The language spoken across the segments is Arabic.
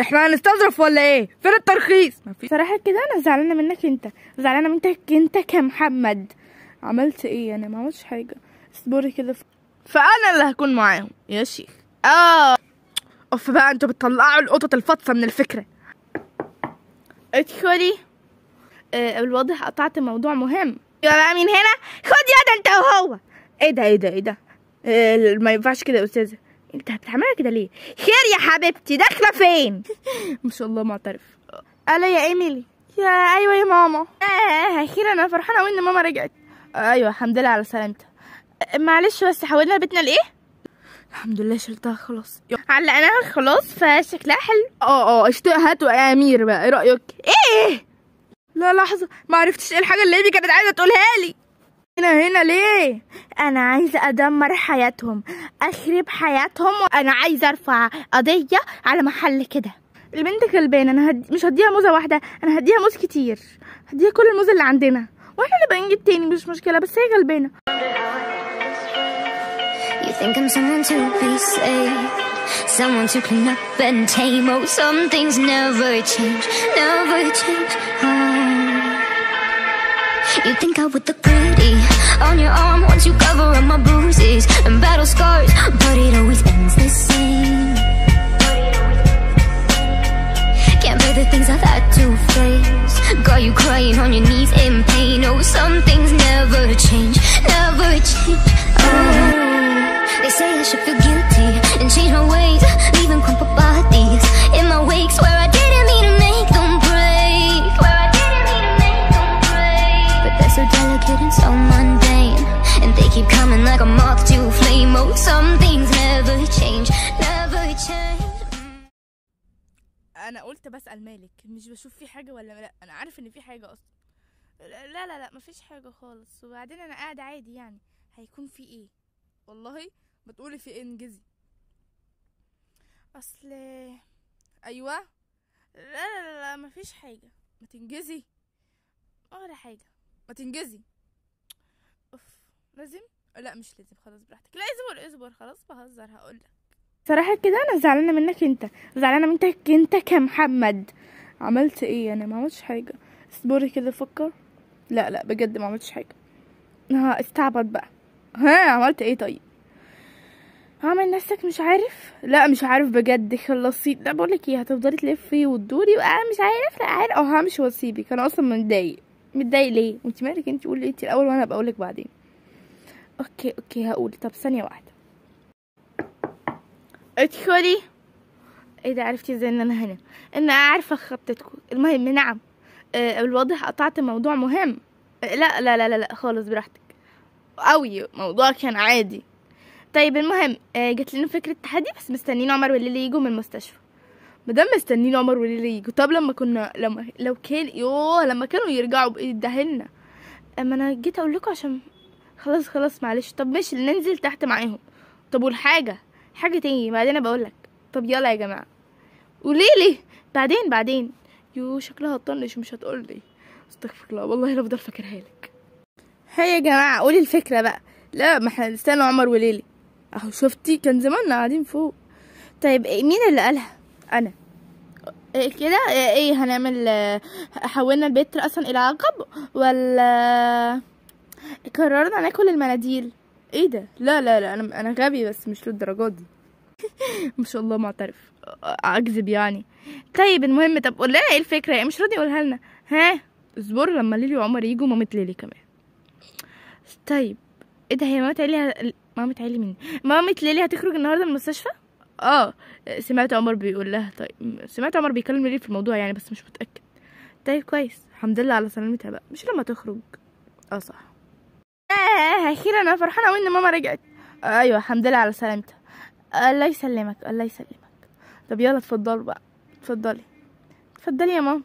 إحنا هنستظرف ولا إيه؟ فين الترخيص؟ مفيش صراحة كده أنا زعلانة منك أنت. زعلانة منك أنت كمحمد. عملت إيه؟ أنا ما عملتش حاجة. اصبري كده. ف... فأنا اللي هكون معاهم. يا شيخ. آه. أوف بقى أنتوا بتطلعوا القطط الفطسه من الفكرة. ادخلي. آه الواضح قطعت موضوع مهم. يا بقى من هنا؟ خد يد أنت وهو. إيه ده؟ إيه ده؟ إيه ده؟ إيه ما ينفعش كده يا أستاذة. انت بتعملها كده ليه؟ خير يا حبيبتي داخلة فين؟ ما شاء الله معترف. الا يا إيميلي. يا أيوه يا ماما. آه أخيرا أنا فرحانة وإن ماما رجعت. أيوه الحمد لله على سلامتها معلش بس حولنا بيتنا لإيه؟ الحمد لله شلتها خلاص. علقناها خلاص فشكلها حلو. آه آه اشتاق هاتوا يا أمير بقى إيه رأيك؟ إيه؟ لا لحظة ما عرفتش إيه الحاجة اللي ايمي كانت عايزة تقولها لي. هنا هنا ليه؟ أنا عايزة أدمر حياتهم أخرب حياتهم وأنا عايزة أرفع قضية على محل كده. البنت غلبانه أنا هدي مش هديها موزة واحدة أنا هديها موز كتير. هديها كل الموز اللي عندنا. وإحنا نبقى نجيب تاني مش مشكلة بس هي غلبانة. You think I'm someone to be saved, someone to clean up and tame. Oh, some things never change, never change. You think I would look pretty on your arm once you cover up my bruises and battle scars, but it always ends the same. Can't bear the things I've had to face. Got you crying on your knees in pain. Oh, some أنا قلت بسأل مالك مش بشوف في حاجة ولا لأ؟ أنا عارف إن في حاجة أصلا. لا لا لا مفيش حاجة خالص. وبعدين أنا قاعدة عادي يعني. هيكون في إيه؟ والله بتقولي في إيه إنجزي. أصل أيوه. لا لا لا, لا مفيش حاجة. ما تنجزي. ولا حاجة. ما تنجزي. أوف لازم لا مش لازم خلاص براحتك. لا اصبر اصبر خلاص بهزر هقولك. صراحة كده أنا زعلانة منك أنت. زعلانة منك أنت كمحمد. عملت إيه؟ أنا ما عملتش حاجة. اصبري كده فكر. لا لا بجد ما عملتش حاجة. ها استعبط بقى. ها عملت إيه طيب؟ عامل نفسك مش عارف؟ لا مش عارف بجد. خلصي. لا بقولك إيه هتفضلي تلفي وتدوري. وأنا مش عارف لا عارف. آه همشي واسيبك أنا أصلا متضايق. متضايق ليه؟ وانت مالك أنت؟ قولي أنت الأول وأنا بقولك بعدين. okay okay هقول. طب ثانية واحدة. ادخلي. إيه ده عرفتي إزاي ان أنا هنا؟ ان عارفة خطتكم. المهم نعم. آه الواضح قطعت موضوع مهم. آه لا لا لا لا, لا خالص براحتك. قوي موضوع كان عادي. طيب المهم آه جت لنا فكرة تحدي بس مستنيين عمر والليلي يجوا من المستشفى. مادام مستنيين عمر والليلي يجوا طب لما كنا لما لو كان يوه لما كانوا يرجعوا بايه دهلنا أما أنا جيت أقول لكم عشان خلاص خلاص معلش. طب ماشي ننزل تحت معاهم. طب والحاجة؟ حاجة تاني بعدين بقول لك طب يلا يا جماعة. قولي لي بعدين بعدين. يو شكلها هتطنش مش هتقول لي. استغفر الله والله أنا افضل فاكرها لك. هيا يا جماعة قولي الفكرة بقى. لا ما إحنا نستنى عمر وليلي. أهو شفتي؟ كان زماننا قاعدين فوق. طيب مين اللي قالها؟ أنا. إيه كده؟ إيه, إيه هنعمل حولنا البيت أصلا إلى عقب ولا قررنا ناكل المناديل. إيه ده؟ لا لا لا أنا أنا غبي بس مش للدرجات دي. ما شاء الله معترف. اكذب يعني. طيب المهم طب قول لنا إيه الفكرة؟ إيه مش راضي يقولها لنا. ها؟ اصبر لما ليلي وعمر يجوا مامة ليلي كمان. طيب إيه ده؟ هي مامة ليلي مامة علي مين؟ مامة ليلي هتخرج النهارده من المستشفى؟ آه سمعت عمر بيقول لها. طيب سمعت عمر بيكلم ليلي في الموضوع يعني بس مش متأكد. طيب كويس. الحمد لله على سلامتها بقى. مش لما تخرج. آه صح. آه أخيرا أنا فرحانه وان ماما رجعت. أيوه الحمد لله على سلامتها. الله يسلمك الله يسلمك. طب يلا اتفضلوا بقى. اتفضلي. اتفضلي يا ماما.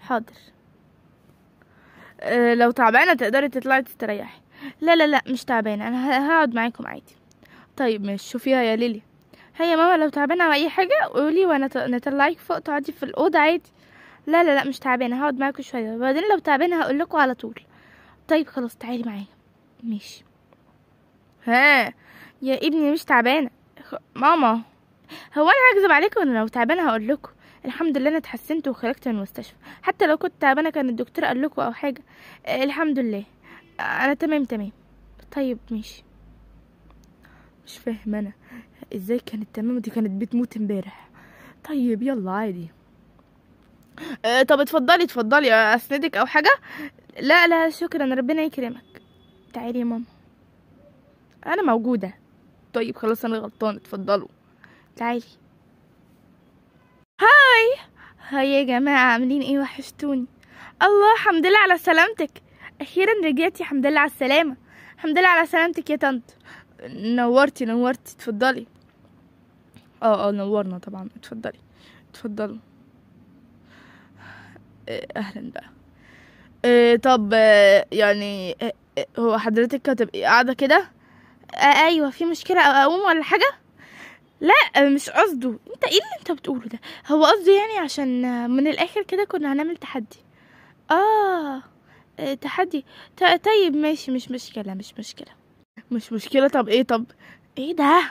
حاضر. أه لو تعبانة تقدري تطلعي تستريحي. لا لا لا مش تعبانة. أنا هقعد معاكم عادي. طيب ماشي. شوفيها يا ليلي. هيا يا ماما لو تعبانة أو أي حاجة قولي وأنا نطلعك فوق تقعدي في الأوضة عادي. لا لا لا مش تعبانة. هقعد معاكم شوية. وبعدين لو تعبانة هقول لكم على طول. طيب خلاص تعالي معايا. ماشي. ها يا ابني مش تعبانة. ماما. هو أنا هكذب عليكم أنا لو تعبانة هقول لكم. الحمد لله أنا اتحسنت وخرجت من المستشفى. حتى لو كنت تعبانة كان الدكتور قال لكم أو حاجة. آه، الحمد لله. آه، أنا تمام تمام. طيب ماشي. مش فاهم أنا. إزاي كانت تمام؟ دي كانت بتموت امبارح. طيب يلا عادي. آه، طب اتفضلي اتفضلي أسندك أو حاجة؟ لا لا شكرا ربنا يكرمك. تعالي يا ماما. أنا موجودة. طيب خلاص أنا غلطان اتفضلوا. تعالي. هاي. هاي يا جماعة عاملين إيه؟ وحشتوني. الله الحمد لله على سلامتك. أخيرا رجعتي الحمد لله على السلامة. الحمد لله على سلامتك يا طنط. نورتي نورتي اتفضلي. آه آه نورنا طبعا. اتفضلي اتفضلوا. آه، أهلا بقى. آه، طب آه، يعني هو حضرتك هتبقي قاعدة كده؟ آه، أيوه في مشكلة أقوم ولا حاجة؟ لا مش قصده. أنت إيه اللي أنت بتقوله ده؟ هو قصده يعني عشان من الآخر كده كنا هنعمل تحدي. آه آه، تحدي. طيب ماشي مش مشكلة مش مشكلة. مش مشكلة. طب إيه؟ طب إيه ده؟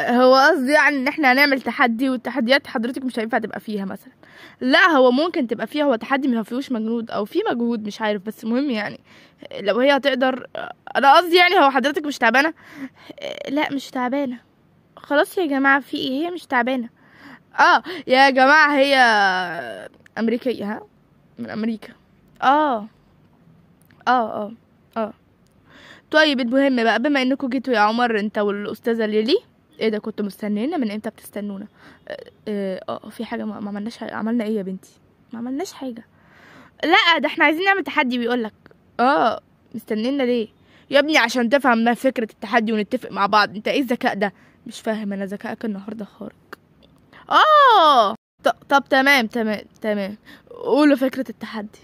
هو قصدي يعني إن إحنا هنعمل تحدي والتحديات حضرتك مش هينفع تبقى فيها مثلا. لا هو ممكن تبقى فيها هو تحدي ما فيهوش مجهود أو في مجهود مش عارف بس المهم يعني لو هي هتقدر أنا قصدي يعني هو حضرتك مش تعبانة؟ لا مش تعبانة. خلاص يا جماعة في إيه؟ هي مش تعبانة. آه يا جماعة هي أمريكية ها؟ من أمريكا. آه. آه آه آه. طيب المهم بقى بما انكم جيتوا يا عمر أنت والأستاذة ليلي إيه ده كنتوا مستنينا من إمتى بتستنونا؟ آه آه في حاجة ما عملناش حاجة. عملنا إيه يا بنتي؟ ما عملناش حاجة. لا ده إحنا عايزين نعمل تحدي بيقول لك آه مستنينا ليه؟ يا ابني عشان تفهم ما فكرة التحدي ونتفق مع بعض. انت إيه الذكاء ده؟ مش فاهم أنا ذكائك النهارده خارق. آه طب تمام تمام تمام. قولوا فكرة التحدي.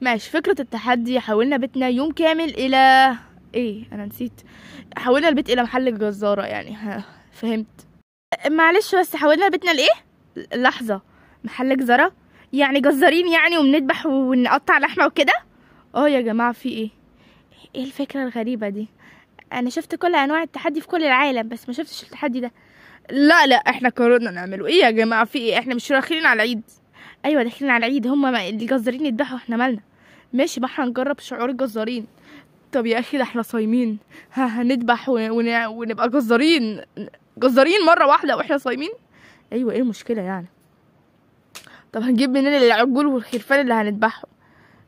ماشي فكرة التحدي حولنا بيتنا يوم كامل إلى إيه؟ أنا نسيت. حولنا البيت إلى محل الجزارة يعني. فهمت. معلش بس حولنا بيتنا لإيه؟ لحظة. محل جزاره يعني جزارين يعني وبنذبح ونقطع لحمة وكده؟ آه يا جماعة في إيه؟ إيه الفكرة الغريبة دي؟ أنا شفت كل أنواع التحدي في كل العالم بس ما شفتش التحدي ده. لا لا إحنا قررنا نعمله. إيه يا جماعة؟ في إيه؟ إحنا مش داخلين على العيد. أيوه داخلين على العيد. هما ما- الجزارين يذبحوا إحنا مالنا. ماشي ما إحنا نجرب شعور الجزارين. طب يا أخي ده إحنا صايمين. ها هنذبح ون- ون- ونبقى جزارين. جزارين مرة واحدة وإحنا صايمين؟ أيوه إيه المشكلة يعني؟ طب هنجيب منين العجول والخرفان اللي هنذبحهم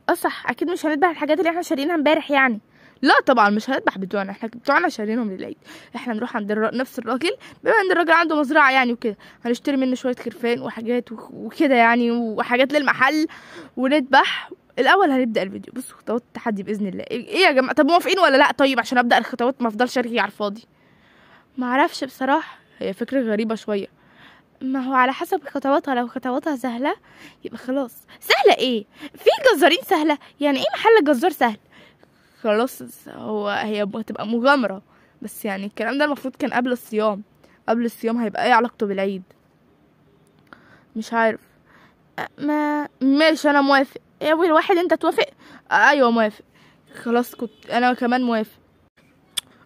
آه صح أكيد مش هنذبح الحاجات اللي إحنا شارينها امبارح يعني. لا طبعا مش هنذبح بتوعنا إحنا بتوعنا شارينهم للعيد. إحنا نروح عند الر... نفس الراجل بما إن الراجل عنده مزرعة يعني وكده. هنشتري منه شوية خرفان وحاجات وك- وكده يعني وحاجات للمحل ونذبح. الأول هنبدأ الفيديو. بصوا خطوات التحدي بإذن الله. إيه يا جماعة؟ طب موافقين ولا لأ؟ طيب عشان أبدأ الخطوات ما أفضلش أرغي على الفاضي. ما أعرفش بصراحة هي فكرة غريبة شوية. ما هو على حسب خطواتها لو خطواتها سهلة يبقى خلاص. سهلة إيه؟ في جزارين سهلة يعني إيه محل جزار سهل؟ خلاص هو هي هتبقى مغامرة. بس يعني الكلام ده المفروض كان قبل الصيام. قبل الصيام هيبقى إيه علاقته بالعيد؟ مش عارف. ما ماشي أنا موافق. يا اول واحد أنت توافق؟ أيوه موافق. خلاص كنت أنا كمان موافق.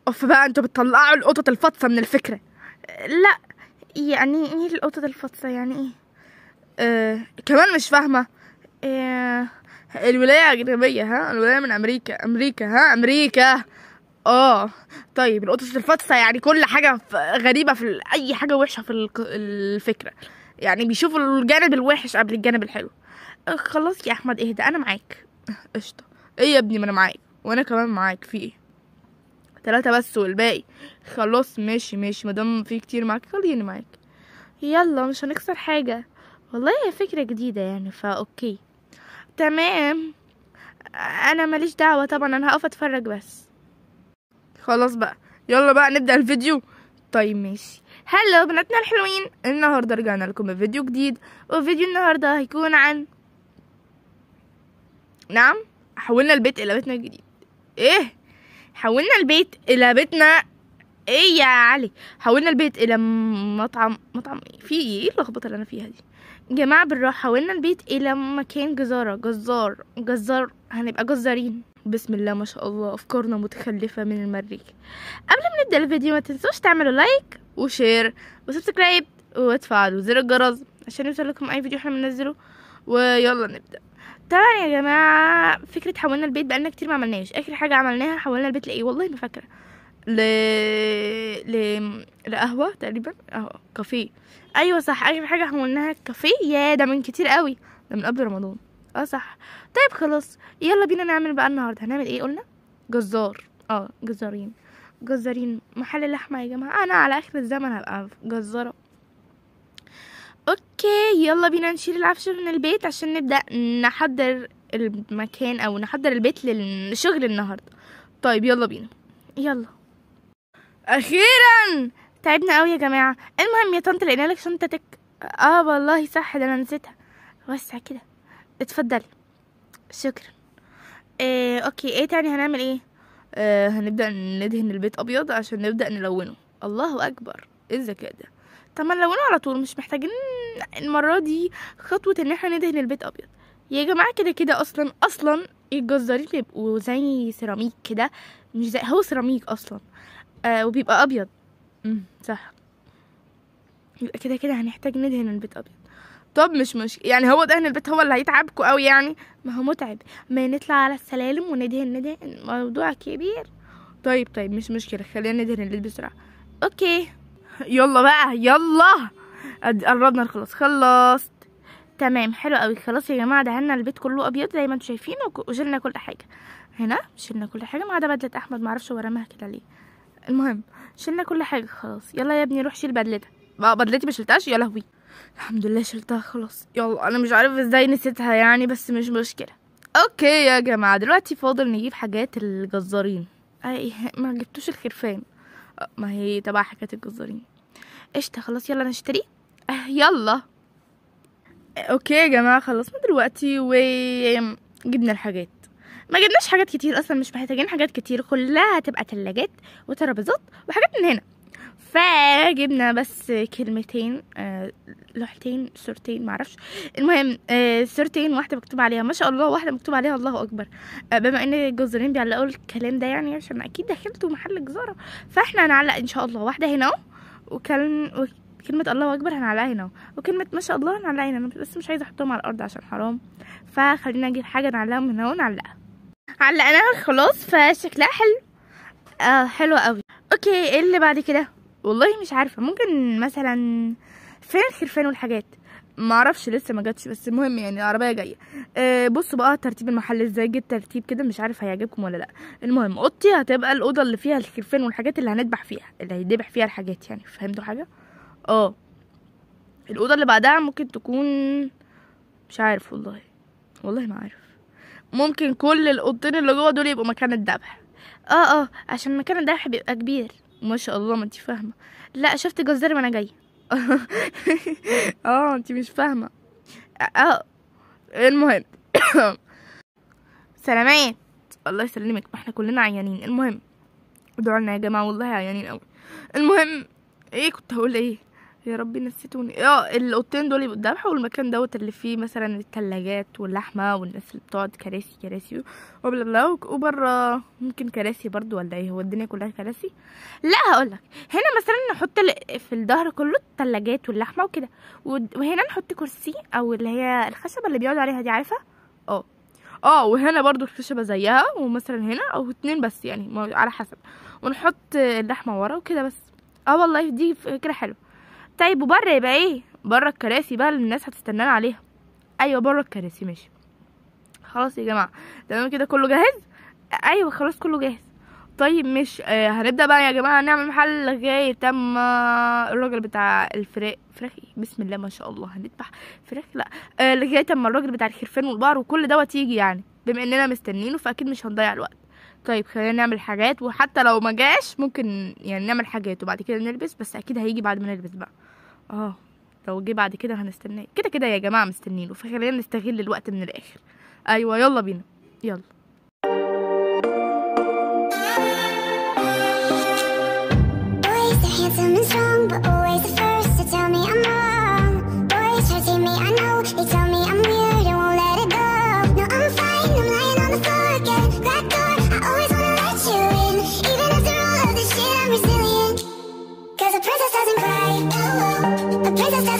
أوف بقى أنتوا بتطلعوا القطط الفطسه من الفكرة. لا يعني إيه القطط الفطسه يعني إيه؟ آه كمان مش فاهمة. آه الولاية اجنبيه ها؟ الولاية من أمريكا. أمريكا ها؟ أمريكا. آه طيب القطط الفطسه يعني كل حاجة غريبة في ال- أي حاجة وحشة في الفكرة. يعني بيشوفوا الجانب الوحش قبل الجانب الحلو. آه، خلاص يا أحمد اهدى. أنا معاك. قشطة. إيه يا ابني؟ ما أنا معاك. وأنا كمان معاك. في إيه؟ ثلاثة بس والباقي. خلاص ماشي ماشي. مادام في كتير معاك خليني معاك. يلا مش هنخسر حاجة. والله هي فكرة جديدة يعني فا أوكي. تمام. أنا ماليش دعوة طبعا أنا هقف أتفرج بس. خلاص بقى. يلا بقى نبدأ الفيديو. طيب ماشي. هلو بناتنا الحلوين. النهاردة رجعنا لكم بفيديو جديد وفيديو النهاردة هيكون عن نعم حولنا البيت إلى بيتنا الجديد. إيه؟ حولنا البيت إلى بيتنا. إيه يا علي؟ حولنا البيت إلى مطعم مطعم. إيه في إيه؟ اللخبطة اللي أنا فيها دي؟ جماعة بالراحة حولنا البيت إلى مكان جزارة. جزار جزار. هنبقى جزارين. بسم الله ما شاء الله أفكارنا متخلفة من المريخ. قبل ما نبدأ الفيديو ما تنسوش تعملوا like و share و subscribe وتفعلوا زر الجرس عشان يوصل لكم أي فيديو إحنا بننزله. ويلا نبدأ. طبعا يا جماعة فكرة حولنا البيت بقالنا كتير ما عملناش. آخر حاجة عملناها حولنا البيت لإيه؟ والله ما فاكرة. ل... ل... لقهوة تقريبا. آه كافيه. أيوه صح آخر حاجة حولناها كافيه. يا ده من كتير قوي. ده من قبل رمضان. آه صح. طيب خلاص يلا بينا نعمل بقى النهارده. هنعمل إيه قلنا؟ جزار. آه جزارين. جزارين. محل لحمة يا جماعة. أنا على آخر الزمن هبقى جزارة. أوكي يلا بينا نشيل العفش من البيت عشان نبدأ نحضر المكان أو نحضر البيت للشغل النهارده. طيب يلا بينا. يلا. أخيرا! تعبنا قوي يا جماعة. المهم يا طنط لقينا لك شنطتك. آه والله صح ده أنا نسيتها. وسع كده. اتفضلي. شكرا. إيه okay. إيه تاني؟ هنعمل إيه؟ آه هنبدأ ندهن البيت أبيض عشان نبدأ نلونه. الله أكبر. إيه الذكاء ده؟ طب ما نلونه على طول مش محتاجين المرة دي خطوة إن إحنا ندهن البيت أبيض. يا جماعة كده كده أصلا أصلا الجزارين بيبقوا زي سيراميك كده مش زي هو سيراميك أصلا آه وبيبقى أبيض. امم صح. يبقى كده كده هنحتاج ندهن البيت أبيض. طب مش مش يعني هو دهن البيت هو اللي هيتعبكوا قوي يعني؟ ما هو متعب. ما نطلع على السلالم وندهن ندهن. موضوع كبير. طيب طيب مش مشكلة خلينا ندهن البيت بسرعة. أوكي. يلا بقى يلا. قربنا نخلص خلصت تمام. حلو قوي. خلاص يا جماعة دهنا البيت كله أبيض زي ما أنتم شايفين وشلنا كل حاجة. هنا شلنا كل حاجة ما عدا بدلة أحمد معرفش هو رماها كده ليه. المهم شلنا كل حاجة. خلاص. يلا يا ابني روح شيل بدلتك. بدلتي ما شلتهاش؟ يا لهوي. الحمد لله شلتها. خلاص. يلا أنا مش عارف إزاي نسيتها يعني بس مش مشكلة. okay يا جماعة دلوقتي فاضل نجيب حاجات الجزارين. أي ما جبتوش الخرفان. ما هي تبع حاجات الجزارين. قشطة. خلاص يلا نشتري. أه، يلا. okay يا جماعة خلصنا دلوقتي وجبنا الحاجات. ما جبناش حاجات كتير أصلا مش محتاجين حاجات كتير كلها هتبقى تلاجات وترابيزات وحاجات من هنا. فجبنا بس كلمتين آه لوحتين صورتين معرفش. المهم آه صورتين واحدة مكتوب عليها ما شاء الله واحدة مكتوب عليها الله أكبر. آه بما إن الجزارين بيعلقوا الكلام ده يعني عشان أكيد دخلتوا محل جزارة. فإحنا هنعلق إن شاء الله واحدة هنا وكلم كلمة الله أكبر هنعلقها هنا وكلمة ما شاء الله هنعلقها هنا بس مش عايزة أحطهم على الأرض عشان حرام. فخلينا نجيب حاجة نعلقهم هنا ونعلقها. علقناها خلاص فشكلها حلو. آه حلو قوي أوكي إيه اللي بعد كده؟ والله مش عارفة. ممكن مثلا فين الخرفان والحاجات؟ ما أعرفش لسه ما جاتش بس المهم يعني العربية جاية. أه بصوا بقى ترتيب المحل إزاي جبت ترتيب كده مش عارف هيعجبكم ولا لأ. المهم أوضتي هتبقى الأوضة اللي فيها الخرفان والحاجات اللي هنذبح فيها اللي هيدبح فيها الحاجات يعني. فهمتوا حاجة؟ آه الأوضة اللي بعدها ممكن تكون مش عارف والله والله ما عارف. ممكن كل الأوضتين اللي جوه دول يبقوا مكان الذبح. آه آه عشان مكان الذبح بيبقى كبير. ما شاء الله ما انت فاهمة. لا شفت جزار وأنا جاية. آه انت مش فاهمة. آه المهم. سلامات. الله يسلمك ما إحنا كلنا عيانين. المهم. ادعوا لنا يا جماعة والله عيانين قوي المهم إيه كنت هقول إيه؟ يا ربي نسيتوني. آه الأوضتين دول يبقوا الذبح والمكان دوت اللي فيه مثلا الثلاجات واللحمة والناس اللي بتقعد كراسي كراسي وبلا بلا وبره ممكن كراسي برضو ولا إيه؟ هو الدنيا كلها كراسي؟ لا هقولك. هنا مثلا نحط في الظهر كله الثلاجات واللحمة وكده. وهنا نحط كرسي أو اللي هي الخشبة اللي بيقعدوا عليها دي عارفة؟ آه. آه وهنا برضو الخشبة زيها ومثلا هنا أو اتنين بس يعني على حسب. ونحط اللحمة ورا وكده بس. آه والله دي فكرة حلوة. طيب وبره يبقى إيه؟ بره الكراسي بقى اللي الناس هتستنانا عليها. أيوه بره الكراسي ماشي. خلاص يا جماعة تمام كده كله جاهز؟ أيوه خلاص كله جاهز. طيب مش آه هنبدأ بقى يا جماعة نعمل محل لغاية اما الراجل بتاع الفراخ فراخ إيه؟ بسم الله ما شاء الله هنذبح فراخ؟ لا. آه لغاية اما الراجل بتاع الخرفان والبقر وكل دوت يجي يعني بما إننا مستنينه فأكيد مش هنضيع الوقت. طيب خلينا نعمل حاجات وحتى لو ما جاش ممكن يعني نعمل حاجات وبعد كده نلبس بس أكيد هيجي بعد ما نلبس بقى. آه لو جه بعد كده هنستناه. كده كده يا جماعة مستنينه فخلينا نستغل الوقت من الآخر. أيوه يلا بينا. يلا. Gracias,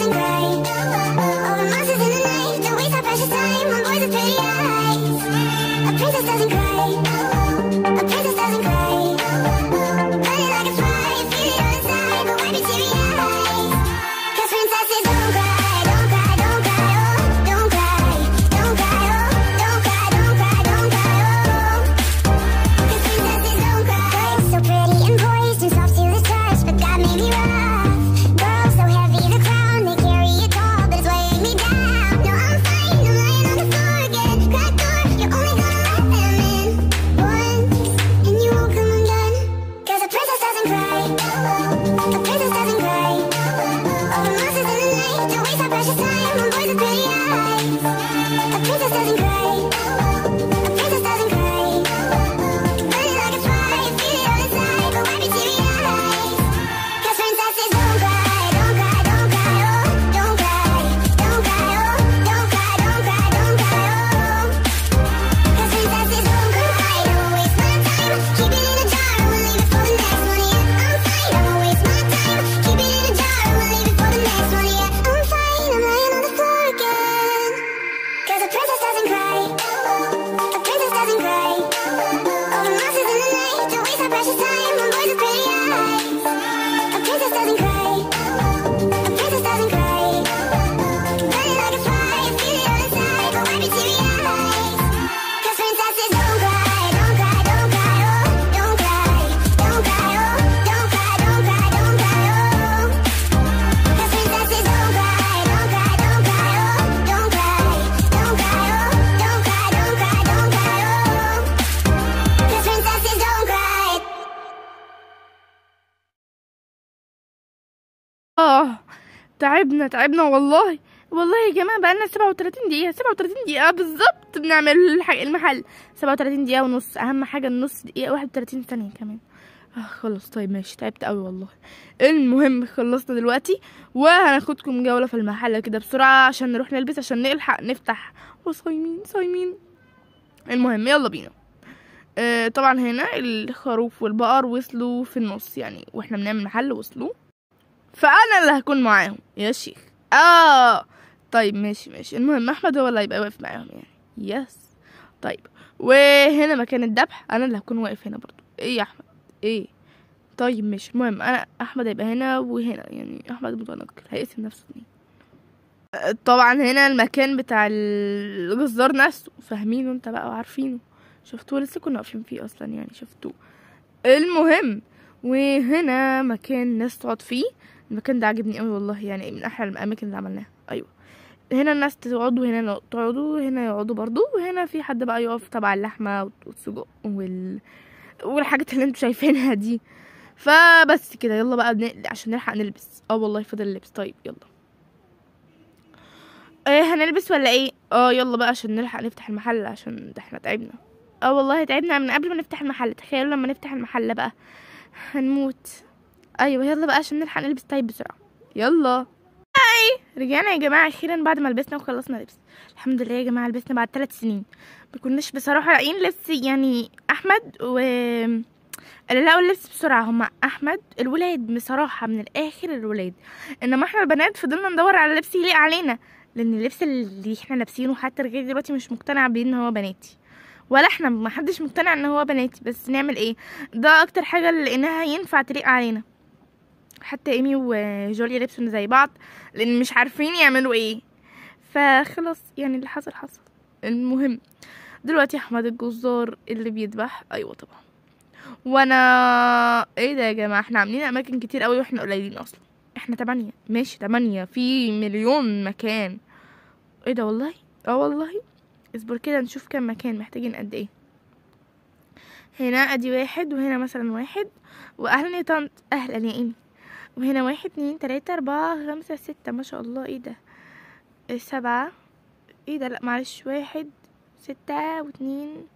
تعبنا تعبنا والله. والله يا جماعة بقالنا 37 دقيقة 37 دقيقة بالظبط بنعمل المحل. 37 دقيقة ونص أهم حاجة النص دقيقة 31 ثانية كمان. آه خلاص طيب ماشي تعبت قوي والله. المهم خلصنا دلوقتي وهناخدكم جولة في المحل كده بسرعة عشان نروح نلبس عشان نلحق نفتح. وصايمين صايمين. المهم يلا بينا. آه طبعا هنا الخروف والبقر وصلوا في النص يعني وإحنا بنعمل محل وصلوا. فأنا اللي هكون معاهم. يا شيخ. آه. طيب ماشي ماشي. المهم أحمد هو اللي هيبقى واقف معاهم يعني. يس طيب وهنا مكان الذبح أنا اللي هكون واقف هنا برضو. إيه يا أحمد؟ إيه؟ طيب ماشي. المهم أنا أحمد هيبقى هنا وهنا يعني. أحمد متنكر هيقسم نفسه اتنين طبعا هنا المكان بتاع الجزار نفسه. فاهمينه أنت بقى وعارفينه. شفتوه؟ لسه كنا واقفين فيه أصلا يعني. شفتوه. المهم وهنا مكان ناس تقعد فيه. المكان ده عجبني قوي والله يعني من أحلى الأماكن اللي عملناها. أيوه. هنا الناس تقعد وهنا تقعدوا وهنا يقعدوا برضو وهنا في حد بقى يقف تبع اللحمة والسجق وال والحاجات اللي أنتوا شايفينها دي. فبس كده يلا بقى بن... عشان نلحق نلبس. آه والله فاضل اللبس. طيب يلا. إيه هنلبس ولا إيه؟ آه يلا بقى عشان نلحق نفتح المحل عشان ده إحنا تعبنا. آه والله تعبنا من قبل ما نفتح المحل. تخيلوا لما نفتح المحل بقى. هنموت. أيوه يلا بقى عشان نلحق نلبس طيب بسرعة. يلا. هاي! رجعنا يا جماعة أخيرا بعد ما لبسنا وخلصنا لبس. الحمد لله يا جماعة لبسنا بعد ثلاث سنين. ما كناش بصراحة لاقيين لبس يعني أحمد و لقوا اللبس بسرعة. هما أحمد الولاد بصراحة من الآخر الولاد. إنما إحنا البنات فضلنا ندور على لبس يليق علينا. لأن اللبس اللي إحنا لابسينه حتى لغاية دلوقتي مش مقتنع بيه إن هو بناتي. ولا إحنا ما حدش مقتنع إن هو بناتي. بس نعمل إيه؟ ده أكتر حاجة اللي لقيناها ينفع تليق علينا. حتى إيمي وجوليا لبسوا زي بعض لأن مش عارفين يعملوا إيه. فخلاص يعني اللي حصل حصل. المهم دلوقتي أحمد الجزار اللي بيذبح أيوه طبعا. وأنا إيه ده يا جماعة؟ إحنا عاملين أماكن كتير قوي وإحنا قليلين أصلا. إحنا تمانية. ماشي تمانية. في مليون مكان. إيه ده والله؟ آه والله. اصبر كده نشوف كام مكان. محتاجين قد إيه؟ هنا أدي واحد وهنا مثلا واحد. واهلا يا طنط. أهلا يا إيمي. وهنا واحد اتنين تلاتة أربعة خمسة ستة ما شاء الله. إيه ده؟ سبعة. إيه ده؟ لا معلش. واحد ستة واتنين.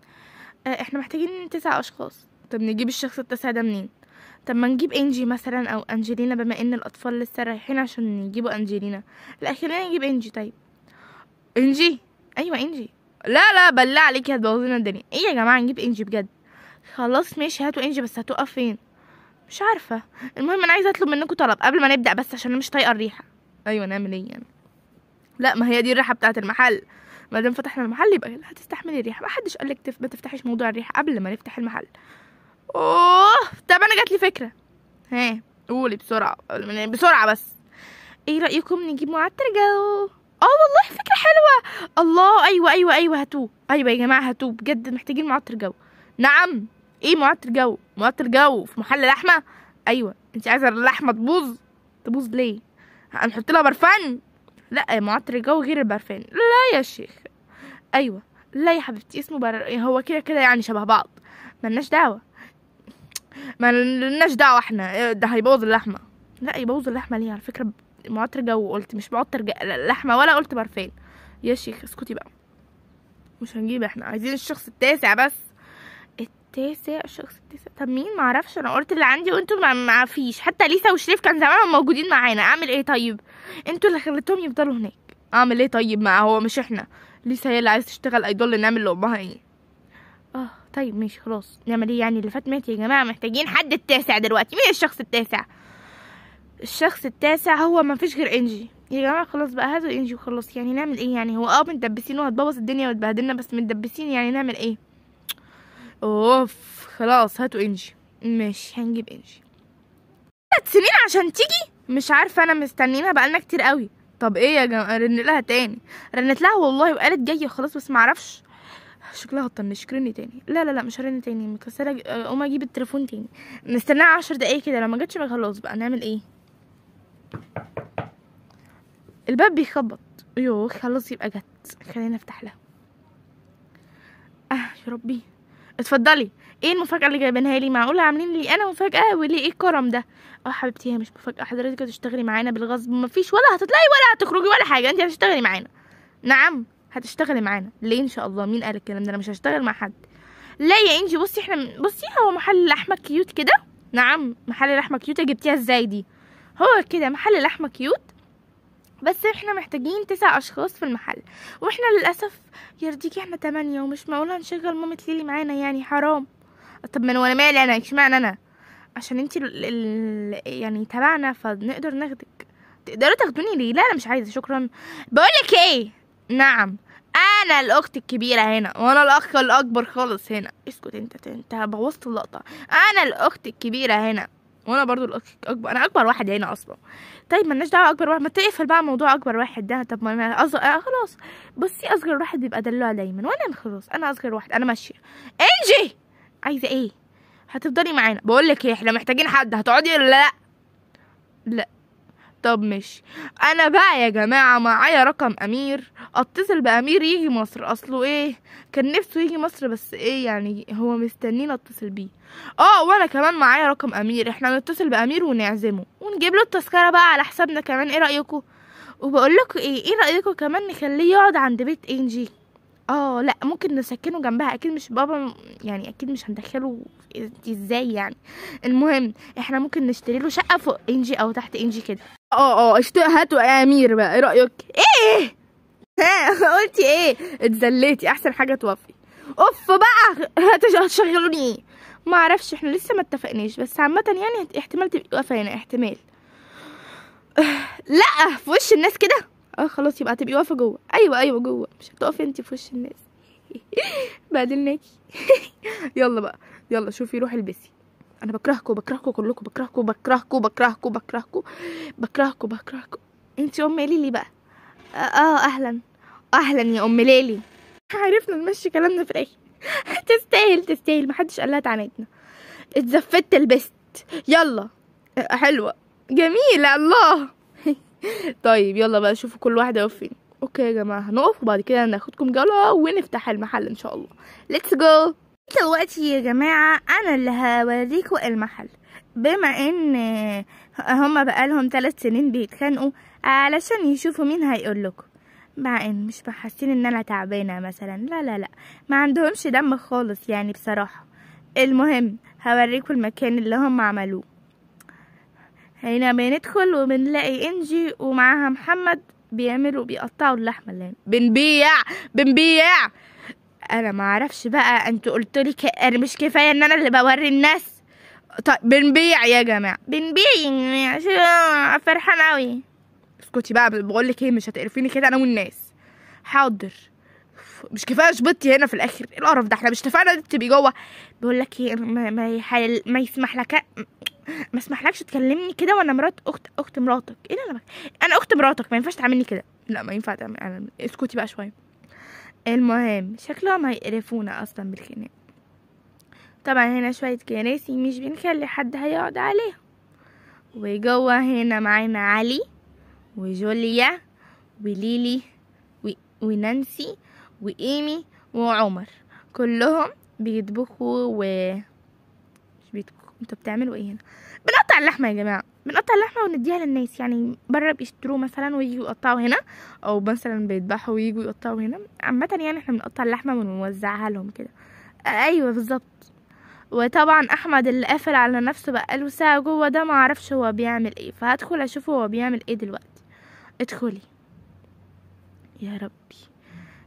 آه إحنا محتاجين تسع أشخاص. طب نجيب الشخص التاسع ده منين؟ طب ما نجيب انجي مثلا أو أنجلينا بما إن الأطفال لسه رايحين عشان يجيبوا أنجلينا. لا خلينا نجيب انجي. طيب. انجي؟ أيوه انجي. لا لا بالله عليكي هتبوظينا الدنيا. إيه يا جماعة نجيب انجي بجد. خلاص ماشي. هاتوا انجي بس هتقف فين؟ مش عارفة. المهم أنا عايزة أطلب منكم طلب قبل ما نبدأ بس عشان أنا مش طايقة الريحة. أيوه نعمل إيه يعني؟ لا ما هي دي الريحة بتاعة المحل. ما دام فتحنا المحل يبقى هتستحملي الريحة. ما حدش قال لك تف... ما تفتحيش موضوع الريحة قبل ما نفتح المحل. أوه! طب أنا جات لي فكرة. ها قولي بسرعة. بسرعة بس. إيه رأيكم نجيب معطر جو؟ آه والله فكرة حلوة. الله أيوه أيوه أيوه هاتوه. أيوه يا جماعة هاتوه. بجد محتاجين معطر جو. نعم. إيه معطر جو؟ معطر جو في محل لحمة؟ أيوه. انت عايزة اللحمة تبوظ؟ تبوظ ليه؟ هنحط لها برفان؟ لا معطر الجو غير البرفان. لا يا شيخ. أيوه. لا يا حبيبتي اسمه بر... هو كده كده يعني شبه بعض. ملناش دعوة. ما لناش دعوة إحنا. ده هيبوظ اللحمة. لا يبوظ اللحمة ليه؟ على فكرة معطر جو قلت مش معطر. لحمة ولا قلت برفان. يا شيخ اسكتي بقى. مش هنجيب إحنا. عايزين الشخص التاسع بس. التاسع الشخص التاسع. طب مين؟ معرفش أنا قلت اللي عندي وأنتوا ما فيش. حتى ليسا وشريف كان زمانهم موجودين معانا. أعمل إيه طيب؟ أنتوا اللي خليتهم يفضلوا هناك. أعمل إيه طيب؟ ما هو مش إحنا. ليسا هي اللي عايزة تشتغل ايدول نعمل لامها إيه؟ آه طيب ماشي خلاص. نعمل إيه يعني؟ اللي فات مات يا جماعة محتاجين حد التاسع دلوقتي. مين الشخص التاسع؟ الشخص التاسع هو ما فيش غير إنجي. يا جماعة خلاص بقى هاتوا إنجي وخلاص. يعني نعمل إيه يعني؟ هو آه متدبسين وهتبوظ الدنيا وتبهدلنا بس متدبسين يعني نعمل إيه؟ أوف خلاص هاتوا إنجي. ماشي هنجيب إنجي. ثلاث سنين عشان تيجي؟ مش عارفة أنا مستنينها بقالنا كتير قوي. طب إيه يا جماعة؟ رن لها تاني. رنت لها والله وقالت جاية خلاص بس معرفش. شكلها هتطنش رن تاني. لا لا لا مش هرن تاني مكسرة أقوم أجيب التليفون تاني. نستناها عشر دقايق كده لو ما بقى خلاص بقى. نعمل إيه؟ الباب بيخبط. يوه خلاص يبقى جت. خلينا نفتح لها. أه يا ربي. اتفضلي. إيه المفاجأة اللي جايبينها لي؟ معقولة عاملين لي أنا مفاجأة؟ وليه؟ إيه الكرم ده؟ آه حبيبتي هي مش مفاجأة. حضرتك هتشتغلي معانا بالغصب؟ مفيش ولا هتطلعي ولا هتخرجي ولا حاجة. انت هتشتغلي معانا. نعم هتشتغلي معانا. ليه ان شاء الله؟ مين قال الكلام ده؟ أنا مش هشتغل مع حد. لا يا انجي بصي إحنا بصي هو محل لحمة cute كده؟ نعم محل لحمة cute. جبتيها إزاي دي؟ هو كده محل لحمة cute. بس إحنا محتاجين تسع أشخاص في المحل. وإحنا للأسف يرضيكي إحنا تمانية ومش معقولة نشغل مامة ليلي معانا يعني؟ حرام. طب من وأنا مالي؟ أنا اشمعنى أنا؟ عشان انتي ال... ال... يعني تبعنا فنقدر ناخدك. تقدروا تاخدوني ليه؟ لا أنا مش عايزة شكرا. بقولك إيه؟ نعم. أنا الأخت الكبيرة هنا وأنا الأخ الأكبر خالص هنا. اسكت انت انت بوظت اللقطة. أنا الأخت الكبيرة هنا. وأنا برضو أكبر أنا أكبر واحد هنا أصلا. طيب ملناش دعوة أكبر واحد. ما تقفل بقى موضوع أكبر واحد ده. طب ما أنا أصغر... آه خلاص. بصي أصغر واحد بيبقى دلوع دايما. وأنا خلاص أنا أصغر واحد. أنا ماشية. إنجي! عايزة إيه؟ هتفضلي معانا. بقول لك إيه إحنا محتاجين حد. هتقعدي ولا لأ؟ لأ. طب ماشي. أنا بقى يا جماعة معايا رقم أمير. أتصل بأمير يجي مصر. أصله إيه؟ كان نفسه يجي مصر بس إيه يعني هو مستنينا أتصل بيه. آه وأنا كمان معايا رقم أمير. إحنا نتصل بأمير ونعزمه. ونجيب له التذكرة بقى على حسابنا كمان. إيه رايكم وبقول لكم إيه؟ إيه رايكم كمان نخليه يقعد عند بيت إنجي؟ آه لأ ممكن نسكنه جنبها. أكيد مش بابا يعني أكيد مش هندخله إزاي يعني؟ المهم إحنا ممكن نشتري له شقة فوق إنجي أو تحت إنجي كده. آه آه اشت- هاتوا يا أمير بقى إيه رأيك؟ إيه؟ ها قلتي إيه؟ اتزليتي أحسن حاجة توفي أوف بقى هتش- هتشغلوني إيه؟ ما أعرفش إحنا لسه ما اتفقناش. بس عامة يعني احتمال تبقي واقفة هنا احتمال. لأ في وش الناس كده؟ آه خلاص يبقى هتبقي واقفة جوه. أيوه أيوه جوه. مش هتقفي انت في وش الناس. بهدلناكي يلا بقى. يلا شوفي روحي البسي. أنا بكرهكم بكرهكم كلكم بكرهكم بكرهكم بكرهكم بكرهكم بكرهكم بكرهكم انت أم ليلي بقى. آه آه، أهلا. أهلا يا أم ليلي. عرفنا نمشي كلامنا في الآخر. تستاهل تستاهل. محدش قال لها تعانيتنا اتزفت لبست يلا. آه، حلوة. جميلة الله. طيب يلا بقى شوفوا كل واحد يقف فين okay يا جماعة هنقف وبعد كده ناخدكم جولة ونفتح المحل إن شاء الله. let's go دلوقتي يا جماعة أنا اللي هوريكم المحل. بما إن هما بقالهم ثلاث سنين بيتخانقوا علشان يشوفوا مين هيقول لكم. مع إن مش بحسين إن أنا تعبانة مثلا لا لا لا. ما عندهمش دم خالص يعني بصراحة. المهم هوريكم المكان اللي هم عملوه. هنا بندخل وبنلاقي انجي ومعاها محمد بيعملوا بيقطعوا اللحمة اللي بنبيع بنبيع. أنا ما أعرفش بقى أنتوا قلتوا لي ك... أنا مش كفاية إن أنا اللي بوري الناس. طيب بنبيع يا جماعة. بنبيع فرحان قوي اسكتي بقى بقول لك إيه مش هتقرفيني كده أنا والناس. حاضر. مش كفاية شبطتي هنا في الآخر. إيه القرف ده؟ إحنا مش اتفقنا تبقي جوه. بقول لك إيه ما ما. ما يسمح لك ما اسمحلكش تكلمني كده وأنا مرات اخت اخت مراتك. إيه اللي أنا بك... أنا اخت مراتك ما ينفعش تعملني كده. لا ما ينفع تعمل أنا اسكتي بقى شوية. المهم شكلهم هيقرفونا أصلا بالخناق. طبعا هنا شوية كراسي مش بنخلي حد هيقعد عليها وجوه هنا معانا علي وجوليا وليلي و... ونانسي وإيمي وعمر. كلهم بيطبخوا و أنتوا بتعملوا إيه هنا؟ بنقطع اللحمة يا جماعة بنقطع اللحمة ونديها للناس يعني بره بيشتروا مثلا ويجوا يقطعوا هنا أو مثلا بيذبحوا ويجوا يقطعوا هنا. عامة يعني إحنا بنقطع اللحمة ونوزعها لهم كده. أيوه بالظبط. وطبعا أحمد اللي قافل على نفسه بقاله ساعة جوه ده ما أعرفش هو بيعمل إيه. فهدخل أشوفه هو بيعمل إيه دلوقتي. ادخلي. يا ربي.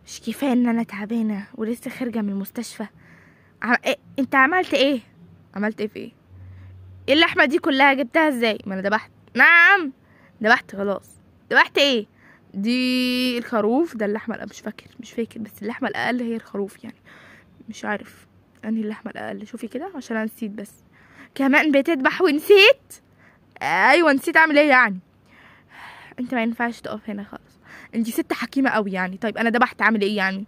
مش كفاية إن أنا تعبانة ولسه خارجة من المستشفى. ع... إيه؟ أنت عملت إيه؟ عملت إيه في إيه؟ إيه اللحمة دي كلها جبتها إزاي؟ ما أنا ذبحت. نعم! ذبحت خلاص. ذبحت إيه؟ دي الخروف. ده اللحمة الأقل مش فاكر مش فاكر بس اللحمة الأقل هي الخروف يعني. مش عارف أنهي اللحمة الأقل. شوفي كده عشان أنا نسيت بس. كمان بتذبح ونسيت؟ أيوه نسيت أعمل إيه يعني؟ أنت ما ينفعش تقف هنا خالص. انت ست حكيمة قوي يعني. طيب أنا ذبحت أعمل إيه يعني؟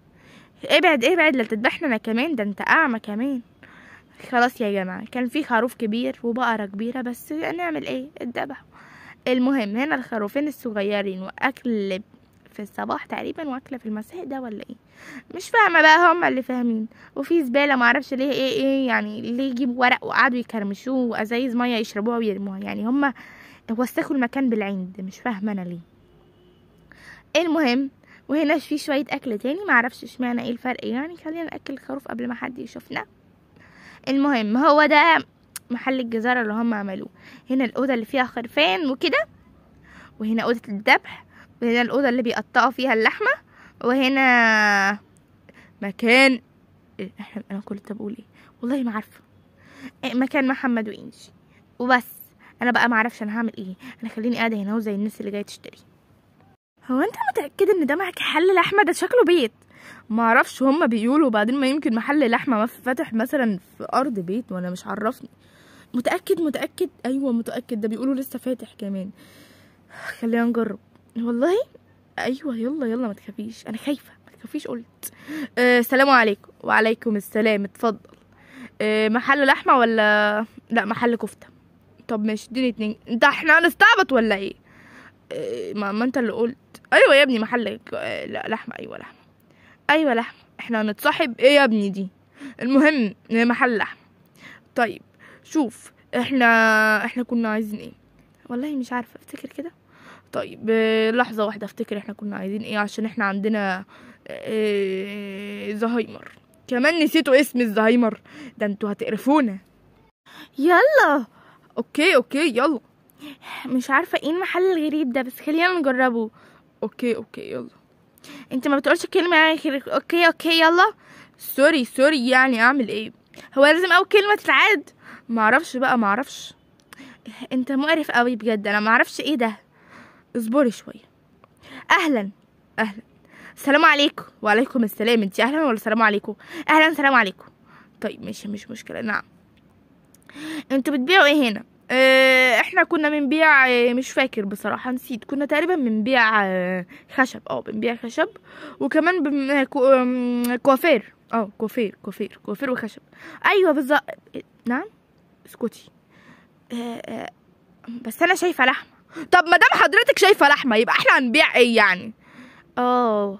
ابعد ابعد لا تذبحنا أنا كمان. ده أنت أعمى كمان. خلاص يا جماعة كان في خروف كبير وبقرة كبيرة بس نعمل إيه؟ اتذبحوا المهم هنا الخروفين الصغيرين وأكل في الصباح تقريبا واكله في المساء ده ولا إيه؟ مش فاهمة بقى هم اللي فاهمين. وفي زبالة ما أعرفش ليه إيه إيه يعني ليه يجيبوا ورق وقعدوا يكرمشوه وأزايز مية يشربوها ويرموها؟ يعني هم وسخوا المكان بالعند مش فاهمة أنا ليه. المهم وهنا في شوية أكل تاني ما أعرفش إشمعنى إيه الفرق يعني. خلينا نأكل الخروف قبل ما حد يشوفنا. المهم هو ده محل الجزارة اللي هم عملوه. هنا الأوضة اللي فيها خرفان وكده وهنا أوضة الذبح وهنا الأوضة اللي بيقطعوا فيها اللحمة وهنا مكان إحنا أنا كنت بقول إيه؟ والله ما عارفة. إيه، مكان محمد وإنجي. وبس. أنا بقى ما أعرفش أنا هعمل إيه. أنا خليني قاعدة هنا وزي الناس اللي جاية تشتري. هو أنت متاكد إن ده محل لحمة؟ ده شكله بيت. ما أعرفش هما بيقولوا بعدين ما يمكن محل لحمة فاتح مثلا في أرض بيت وأنا مش عرفني. متأكد متأكد. أيوه متأكد. ده بيقولوا لسه فاتح كمان. خلينا نجرب. والله؟ أيوه يلا يلا ما تخافيش. أنا خايفة. ما تخافيش قلت. أه عليكم. وعليكم السلام. اتفضل. أه محل لحمة ولا؟ لا محل كفتة. طب ماشي اديني اتنين. انت إحنا هنستعبط ولا إيه؟ أه ما, انت اللي قلت. أيوه يا ابني محل أه لا لحمة. أيوه لحمة. أيوه لحمه إحنا هنتصاحب. إيه يا ابني دي؟ المهم محل لحمه طيب شوف إحنا إحنا كنا عايزين إيه؟ والله مش عارفة أفتكر كده. طيب آه، لحظة واحدة أفتكر إحنا كنا عايزين إيه؟ عشان إحنا عندنا آه، زهايمر. كمان نسيتوا اسم الزهايمر. ده أنتوا هتقرفونا. يلا. okay okay يلا. مش عارفة إيه المحل الغريب ده بس خلينا نجربه. okay okay يلا. انت ما بتقولش كلمة غير okay okay يلا. sorry sorry يعني اعمل إيه؟ هو لازم اول كلمة تتعاد. معرفش بقى معرفش انت مقرف قوي بجد. أنا معرفش إيه ده. اصبري شوية. أهلا أهلا. السلام عليكم. وعليكم السلام. انت أهلا ولا السلام عليكم؟ أهلا السلام عليكم. طيب ماشي مش مشكلة. نعم. أنتوا بتبيعوا إيه هنا؟ إحنا كنا بنبيع آه، مش فاكر بصراحة نسيت. كنا تقريبا بنبيع آه، خشب. آه بنبيع خشب. وكمان كوافير. آه كوافير كوافير كوافير وخشب. أيوه بالظبط. نعم؟ اسكتي. بس أنا شايفة لحمة. طب ما دام حضرتك شايفة لحمة يبقى إحنا هنبيع إيه يعني؟ آه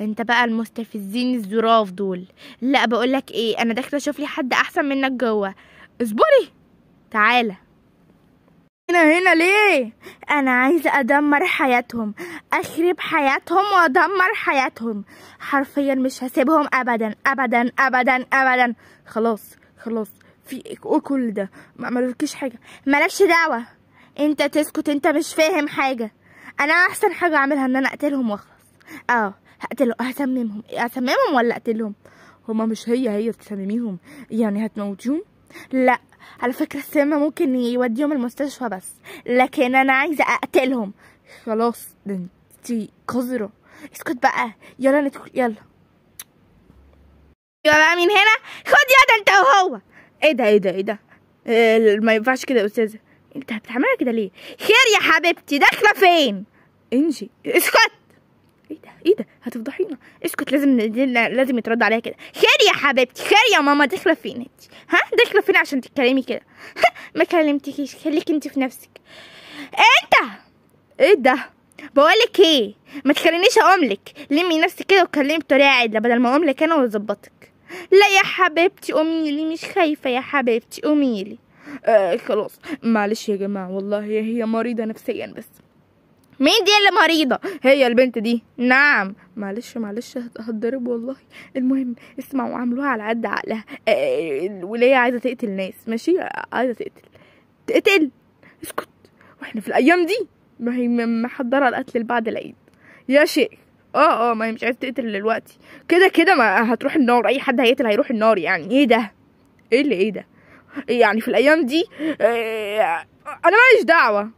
أنت بقى المستفزين الظراف دول. لا بقولك إيه أنا داخلة أشوف لي حد أحسن منك جوه. اصبري. تعالى. هنا هنا ليه؟ أنا عايزة أدمر حياتهم أخرب حياتهم وأدمر حياتهم. حرفيا مش هسيبهم ابدا ابدا ابدا ابدا. خلاص خلاص. في كل ده. ما عملولكيش حاجة. مالكش دعوة. أنت تسكت أنت مش فاهم حاجة. أنا أحسن حاجة أعملها إن أنا أقتلهم وأخلص. آه هقتلهم هسممهم. هسممهم ولا أقتلهم؟ هما مش هي هي تسمميهم. يعني هتموتيهم؟ لا. على فكرة السم ممكن يوديهم المستشفى بس لكن أنا عايزة أقتلهم. خلاص ده انتي قذرة. اسكت بقى. يلا ندخل يلا. يلا بقى مين هنا؟ خد يا ده انت وهو. إيه ده إيه ده إيه ده؟ إيه ما ينفعش كده يا أستاذة. انت بتعملها كده ليه؟ خير يا حبيبتي داخلة فين؟ انجي. اسكت. إيه ده؟ إيه ده؟ هتفضحينا. اسكت لازم لازم يترد عليها كده. خير يا حبيبتي خير يا ماما. داخلة فين انت؟ ها؟ داخلة فين عشان تتكلمي كده؟ ما كلمتكيش. خليك انت في نفسك. انت! إيه ده؟ بقولك إيه؟ ما تخلينيش اقوملك لمي نفسك كده وكلمي بطريقة عدلة بدل ما اقوملك أنا وأظبطك. لا يا حبيبتي قوميلي مش خايفة يا حبيبتي. قوميلي آه خلاص. معلش يا جماعة والله هي مريضة نفسيا بس. مين دي اللي مريضة؟ هي البنت دي. نعم. معلش معلش هت- هتضرب والله. المهم اسمعوا عملوها على قد عقلها. آه، الولية عايزة تقتل ناس؟ ماشي؟ عايزة تقتل. تقتل. اسكت. وإحنا في الأيام دي ما هي محضرة القتل بعد العيد. يا شيخ. آه آه ما هي مش عايزة تقتل دلوقتي. كده كده ما هتروح النار. أي حد هيقتل هيروح النار يعني. إيه ده؟ إيه اللي إيه ده؟ يعني في الأيام دي آه، أنا ماليش دعوة.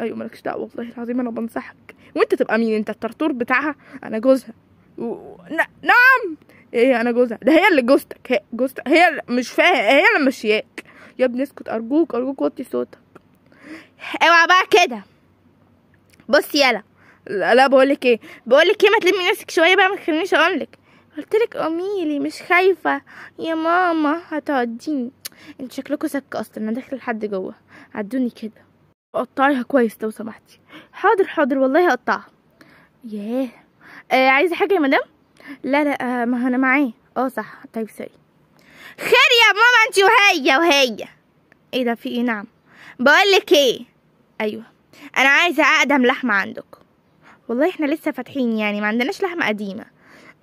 أيوه مالكش دعوة والله العظيم أنا بنصحك. وأنت تبقى مين؟ أنت الطرطور بتاعها؟ أنا جوزها. و... نعم! إيه أنا جوزها؟ ده هي اللي جوزتك. هي جوزتك هي مش فاهم هي اللي ماشياك يا ابني اسكت أرجوك أرجوك وطي صوتك. اوعى بقى كده. بص يلا لا, لا بقولك إيه؟ بقولك إيه ما تلمي نفسك شوية بقى ما تخلينيش أقولك. قلتلك قميلي مش خايفة. يا ماما هتعديني انت شكلكوا سك أصلا. أنا داخل لحد جوه. عدوني كده. قطعيها كويس لو سمحتي. حاضر حاضر والله هقطعها. ياه. آه عايزة حاجة يا مدام؟ لا لا آه ما أنا معاه. آه صح. طيب سوري. خير يا ماما انت وهي وهي. إيه ده في إيه؟ نعم. بقول لك إيه؟ أيوه. أنا عايزة أقدم لحمة عندكم. والله إحنا لسه فاتحين يعني ما عندناش لحمة قديمة.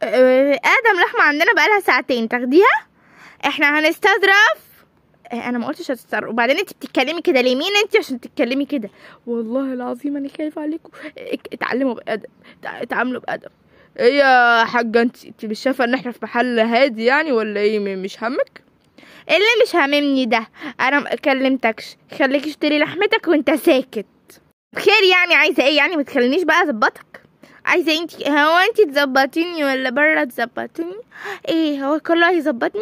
أه، أقدم لحمة عندنا بقالها ساعتين تاخديها؟ إحنا هنستظرف آه أنا ما قلتش هتتصرف وبعدين انت بتتكلمي كده ليه؟ مين انت عشان تتكلمي كده؟ والله العظيم أنا خايفة عليكم. اتعلموا بأدب تع- اتعاملوا بأدب. إيه يا حاجة؟ انت انت مش شايفة إن إحنا في محل هادي يعني ولا إيه؟ مش همك؟ اللي مش هاممني ده. أنا ما كلمتكش. خليك اشتري لحمتك وأنت ساكت. خير يعني. عايزة إيه يعني؟ ما تخلينيش بقى أظبطك. عايزة انت هو انت تظبطيني ولا بره تظبطيني؟ إيه هو كله هيظبطني؟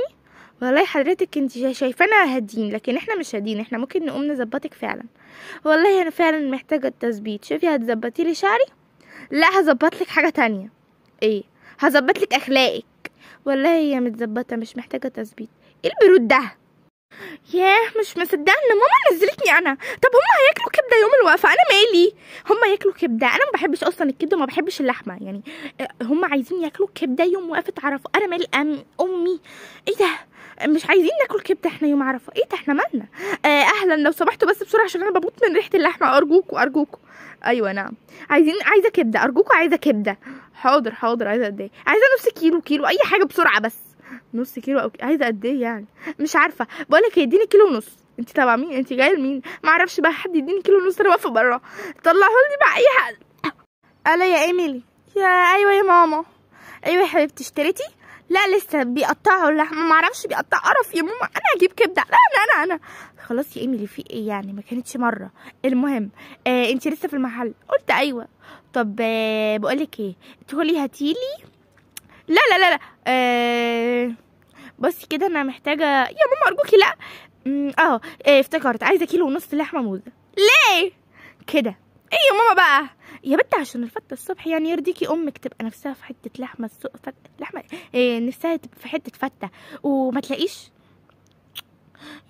والله حضرتك انت شا- شايفانا هادين لكن إحنا مش هادين إحنا ممكن نقوم نظبطك فعلا. والله أنا فعلا محتاجة التظبيط. شوفي هتظبطي لي شعري؟ لا هظبط لك حاجة تانية. إيه؟ هظبط لك أخلاقك. والله هي متظبطة مش محتاجة تظبيط. إيه البرود ده؟ ياه مش مصدقه ان ماما نزلتني أنا. طب هما هياكلوا كبدة يوم الوقفه أنا مالي؟ هما ياكلوا كبدة. أنا ما بحبش أصلا الكبدة وما بحبش اللحمة. يعني آه، هما عايزين ياكلوا كبدة يوم وقفة عرفة. أنا مالي؟ أم أمي. إيه ده؟ مش عايزين ناكل كبده إحنا يوم عرفة. إيه ده إحنا مالنا؟ آه أهلا لو سمحتوا بس بسرعة عشان أنا بموت من ريحة اللحمة. أرجوكوا أرجوكوا. أيوه نعم. عايزين عايزة كبدة. أرجوكوا عايزة كبدة. حاضر حاضر. عايزة قد إيه؟ عايزة نص كيلو كيلو. أي حاجة بسرعة بس. نص كيلو أو عايزة قد إيه يعني؟ مش عارفة. بقول لك اديني كيلو ونص. انت تبع مين؟ انت جاية لمين؟ ما أعرفش بقى حد يديني كيلو ونص أنا واقفة بره طلعوا لي بقى أي حد. ألا يا إيميلي. يا أيوه يا ماما. أيوه يا حبيبتي اشتريتي؟ لا لسه بيقطعوا اللحمه ما أعرفش بيقطع قرف يا ماما أنا هجيب كبدة. أنا أنا أنا خلاص يا إيميلي في إيه يعني؟ ما كانتش مرة. المهم آه انت لسه في المحل. قلت أيوه. طب آه بقول لك إيه؟ تقولي هاتيلي. لا لا لا لا. آه بصي كده أنا محتاجة يا ماما أرجوكي لا. أمم، آه افتكرت عايزة كيلو ونص لحمة موزة. ليه؟ كده. إيه يا ماما بقى؟ يا بنت عشان الفتة الصبح يعني يرضيكي أمك تبقى نفسها في لحمة السوق فت... لحمة إيه نفسها تبقى في حتة فتة. وما تلاقيش؟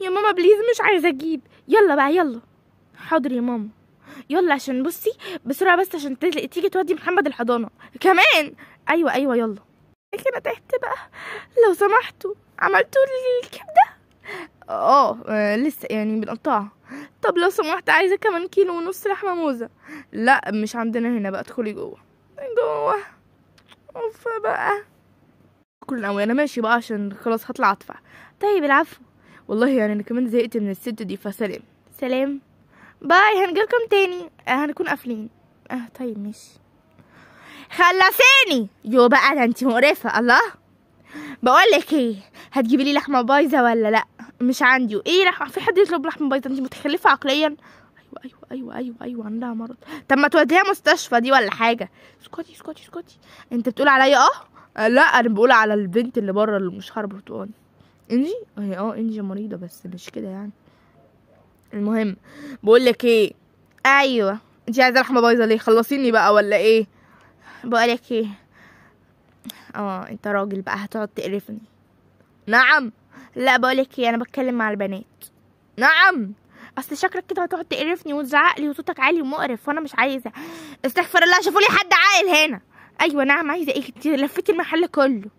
يا ماما بليز مش عايزة أجيب. يلا بقى يلا. حاضر يا ماما. يلا عشان بصي بسرعة بس عشان تيجي تودي محمد الحضانة. كمان؟ أيوه أيوه يلا. أنا تحت بقى. لو سمحتوا عملتوا لي الكبدة. آه آه، لسه يعني بنقطعها. طب لو سمحت عايزة كمان كيلو ونص لحمة موزة. لا مش عندنا هنا بقى ادخلي جوه. جوه. أوف بقى. كل قوي أنا ماشي بقى عشان خلاص هطلع أدفع. طيب العفو. والله يعني أنا كمان زهقت من الست دي فسلام. سلام. باي هنجيلكم تاني. آه، هنكون قافلين. آه طيب ماشي. خلصيني يو بقى ده انت مقرفة. الله. بقول لك إيه هتجيبي لي لحمة بايظة ولا لا؟ مش عندي. إيه لحمه في حد يطلب لحمه بايظه أنت متخلفة عقليا؟ أيوه أيوه أيوه أيوه أيوه عندها مرض. طب ما توديها مستشفى دي ولا حاجة. اسكتي اسكتي اسكتي. أنت بتقول عليا؟ آه. آه، لا أنا بقول على البنت اللي بره اللي مش شعر برتقاني انجي آه إنجي مريضة بس مش كده يعني. المهم بقول لك إيه؟ أيوه. أنت عايزة لحمة بايظه ليه؟ خلصيني بقى ولا إيه؟ بقول لك إيه؟ آه أنت راجل بقى هتقعد تقرفني. نعم. لا بقولك إيه أنا بتكلم مع البنات. نعم. أصل شكلك كده هتقعد تقرفني وتزعق لي وصوتك عالي ومقرف وأنا مش عايزة. استغفر الله شوفوا لي حد عاقل هنا. أيوه نعم عايزة إيه؟ أنت لفيتي المحل كله.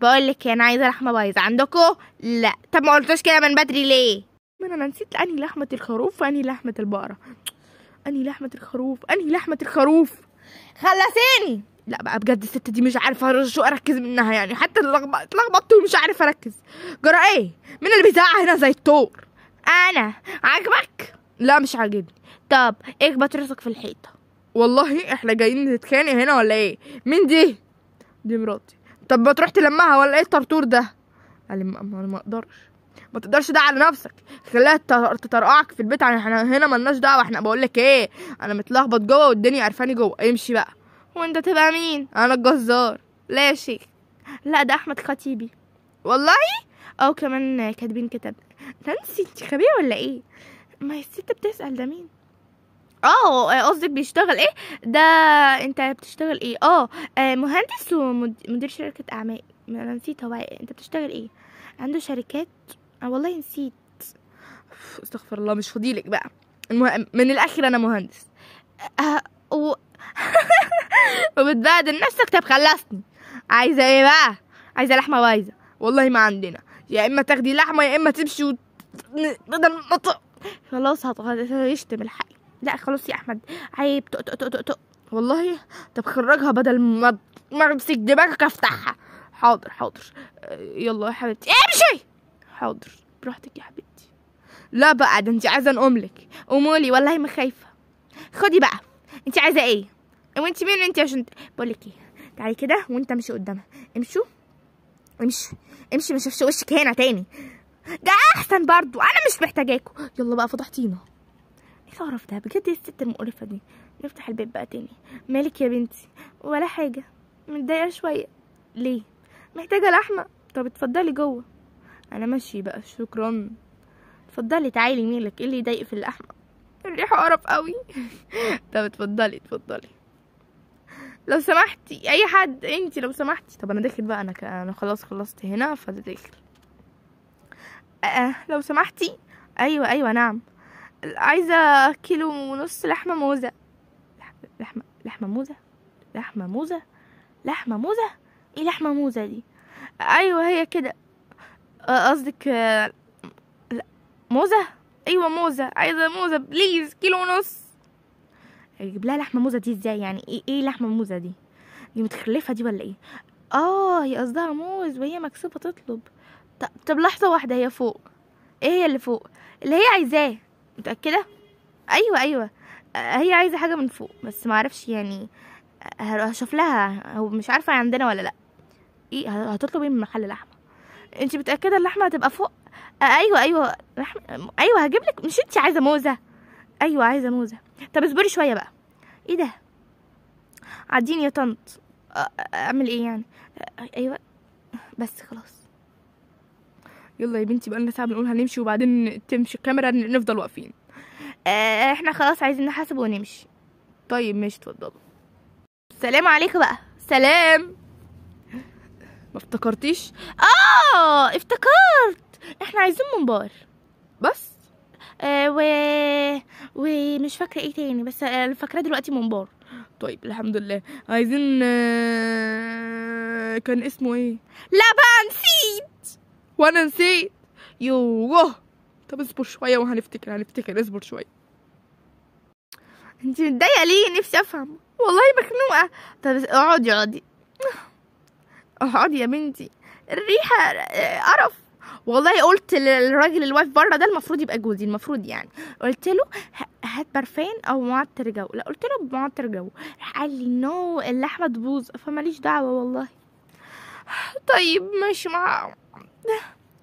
بقولك أنا عايزة لحمة بايظة. عندكم لا. طب ما قلتوش كده من بدري ليه؟ ما أنا نسيت. اني لحمة الخروف واني لحمة البقرة؟ اني لحمة الخروف اني لحمة الخروف؟ خلصيني. لا بقى بجد الست دي مش عارفة شو أركز منها يعني. حتى اتلخبط- اتلخبطت ومش عارفة أركز. جرى إيه؟ مين اللي بيزعق هنا زي الطور. أنا عاجبك؟ لا مش عاجبني. طب اخبط راسك في الحيطة. والله إحنا جايين نتخانق هنا ولا إيه؟ مين دي؟ دي مراتي. طب ما تروح تلمها ولا إيه الطرطور ده؟ قال ما ما- أقدرش. ما تقدرش ده على نفسك. خليها تطر- تطرقعك في البيت. يعني إحنا هنا ملناش دعوة. إحنا بقول لك إيه؟ أنا متلخبط جوه والدنيا قرفاني جوه. امشي بقى. وانت تبقى مين؟ أنا الجزار. لا يا شيخ. لا ده أحمد خطيبي. والله؟ أو كمان كاتبين كتاب. نانسي انت غبيه ولا إيه؟ ما هي الست بتسأل ده مين؟ آه قصدك بيشتغل إيه؟ ده أنت بتشتغل إيه؟ آه آه، مهندس ومدير شركة أعمال. ما أنا نسيت هو أنت بتشتغل إيه؟ عنده شركات. آه والله نسيت. استغفر الله مش فضيلك بقى. المهم من الآخر أنا مهندس. آه و... وبتبهدل نفسك طب خلصني. عايزة إيه بقى؟ عايزة لحمة وايزه والله ما عندنا. يا إما تاخدي لحمة يا إما تمشي وت... خلاص هيشتم الحق لا خلاص يا أحمد. عيب تق تق تق تق. والله طب خرجها بدل ما ما أمسك دماغك أفتحها. حاضر حاضر. آه، يلا يا حبيبتي. امشي! حاضر. براحتك يا حبيبتي. لا بقى ده انت عايزة نقوم لك قومولي والله ما خايفة. خدي بقى. انت عايزة إيه؟ وانت مين انت عشان بقول لك إيه؟ تعالي كده وانت امشي قدامها. امشوا. امشي. امشي ما اشوفش وشك هنا تاني. ده احسن برضو. أنا مش محتاجاكوا يلا بقى فضحتينا. إيه القرف ده؟ بجد إيه الست المقرفة دي. نفتح الباب بقى تاني. مالك يا بنتي؟ ولا حاجة. متضايقة شوية. ليه؟ محتاجة لحمة. طب اتفضلي جوه. أنا ماشي بقى. شكرا. اتفضلي تعالي ميلك إيه اللي يضايق في اللحمة؟ الريحة قرف قوي. طب اتفضلي اتفضلي. لو سمحتي أي حد انت لو سمحتي. طب أنا داخل بقى أنا ك... أنا خلاص خلصت هنا فده داخل. أه لو سمحتي. أيوه أيوه نعم. عايزة كيلو ونص لحمة موزة. لح- لحمة لحمة موزة؟ لحمة موزة؟ لحمة موزة؟ إيه لحمة موزة دي؟ أيوه هي كده. آه، قصدك آه، موزة؟ أيوه موزة. عايزة موزة بليز كيلو ونص. أجيب لها لحمة موزة دي إزاي؟ يعني إيه إيه لحمة موزة دي؟ دي متخلفة دي ولا إيه؟ آه هي قصدها موز وهي مكسوفة تطلب. طب, لحظة واحدة هي فوق. إيه هي اللي فوق؟ اللي هي عايزاه. متأكدة؟ أيوه أيوه. هي عايزة حاجة من فوق بس ما أعرفش يعني هشوف لها. هو مش عارفة عندنا ولا لأ. إيه هتطلب إيه من محل لحمة؟ انت متأكدة اللحمة هتبقى فوق؟ أيوه أيوه. لحمه أيوه هجيب لك. مش انت عايزة موزة؟ أيوه عايزة موزة. طب اصبري شوية بقى. إيه ده؟ عديني يا طنط. أعمل إيه يعني؟ أيوه. بس خلاص. يلا يا بنتي بقى لنا ساعة بنقول هنمشي وبعدين تمشي. الكاميرا نفضل واقفين. آه، إحنا خلاص عايزين نحاسب ونمشي. طيب ماشي اتفضلوا سلام عليكم بقى. سلام. ما افتكرتيش؟ آه افتكرت. إحنا عايزين منبار بس. و... ومش فاكرة إيه تاني بس آه، فاكراه دلوقتي منبار طيب الحمد لله. عايزين آه، كان اسمه إيه؟ لا بقى نسيت! وأنا نسيت! يوه! طب اصبر شوية وهنفتكر هنفتكر. اصبر شوية. انت متضايقة ليه؟ نفسي افهم. والله مخنوقة. طب اقعدي اقعدي. اقعدي يا بنتي. الريحة آه، قرف. والله قلت للراجل اللي واقف بره ده المفروض يبقى جوزي المفروض يعني. قلت له هات برفان أو معطر جو. لا قلت له بمعطر جو. راح قال لي no اللحمة تبوظ. فماليش دعوة والله. طيب ماشي مع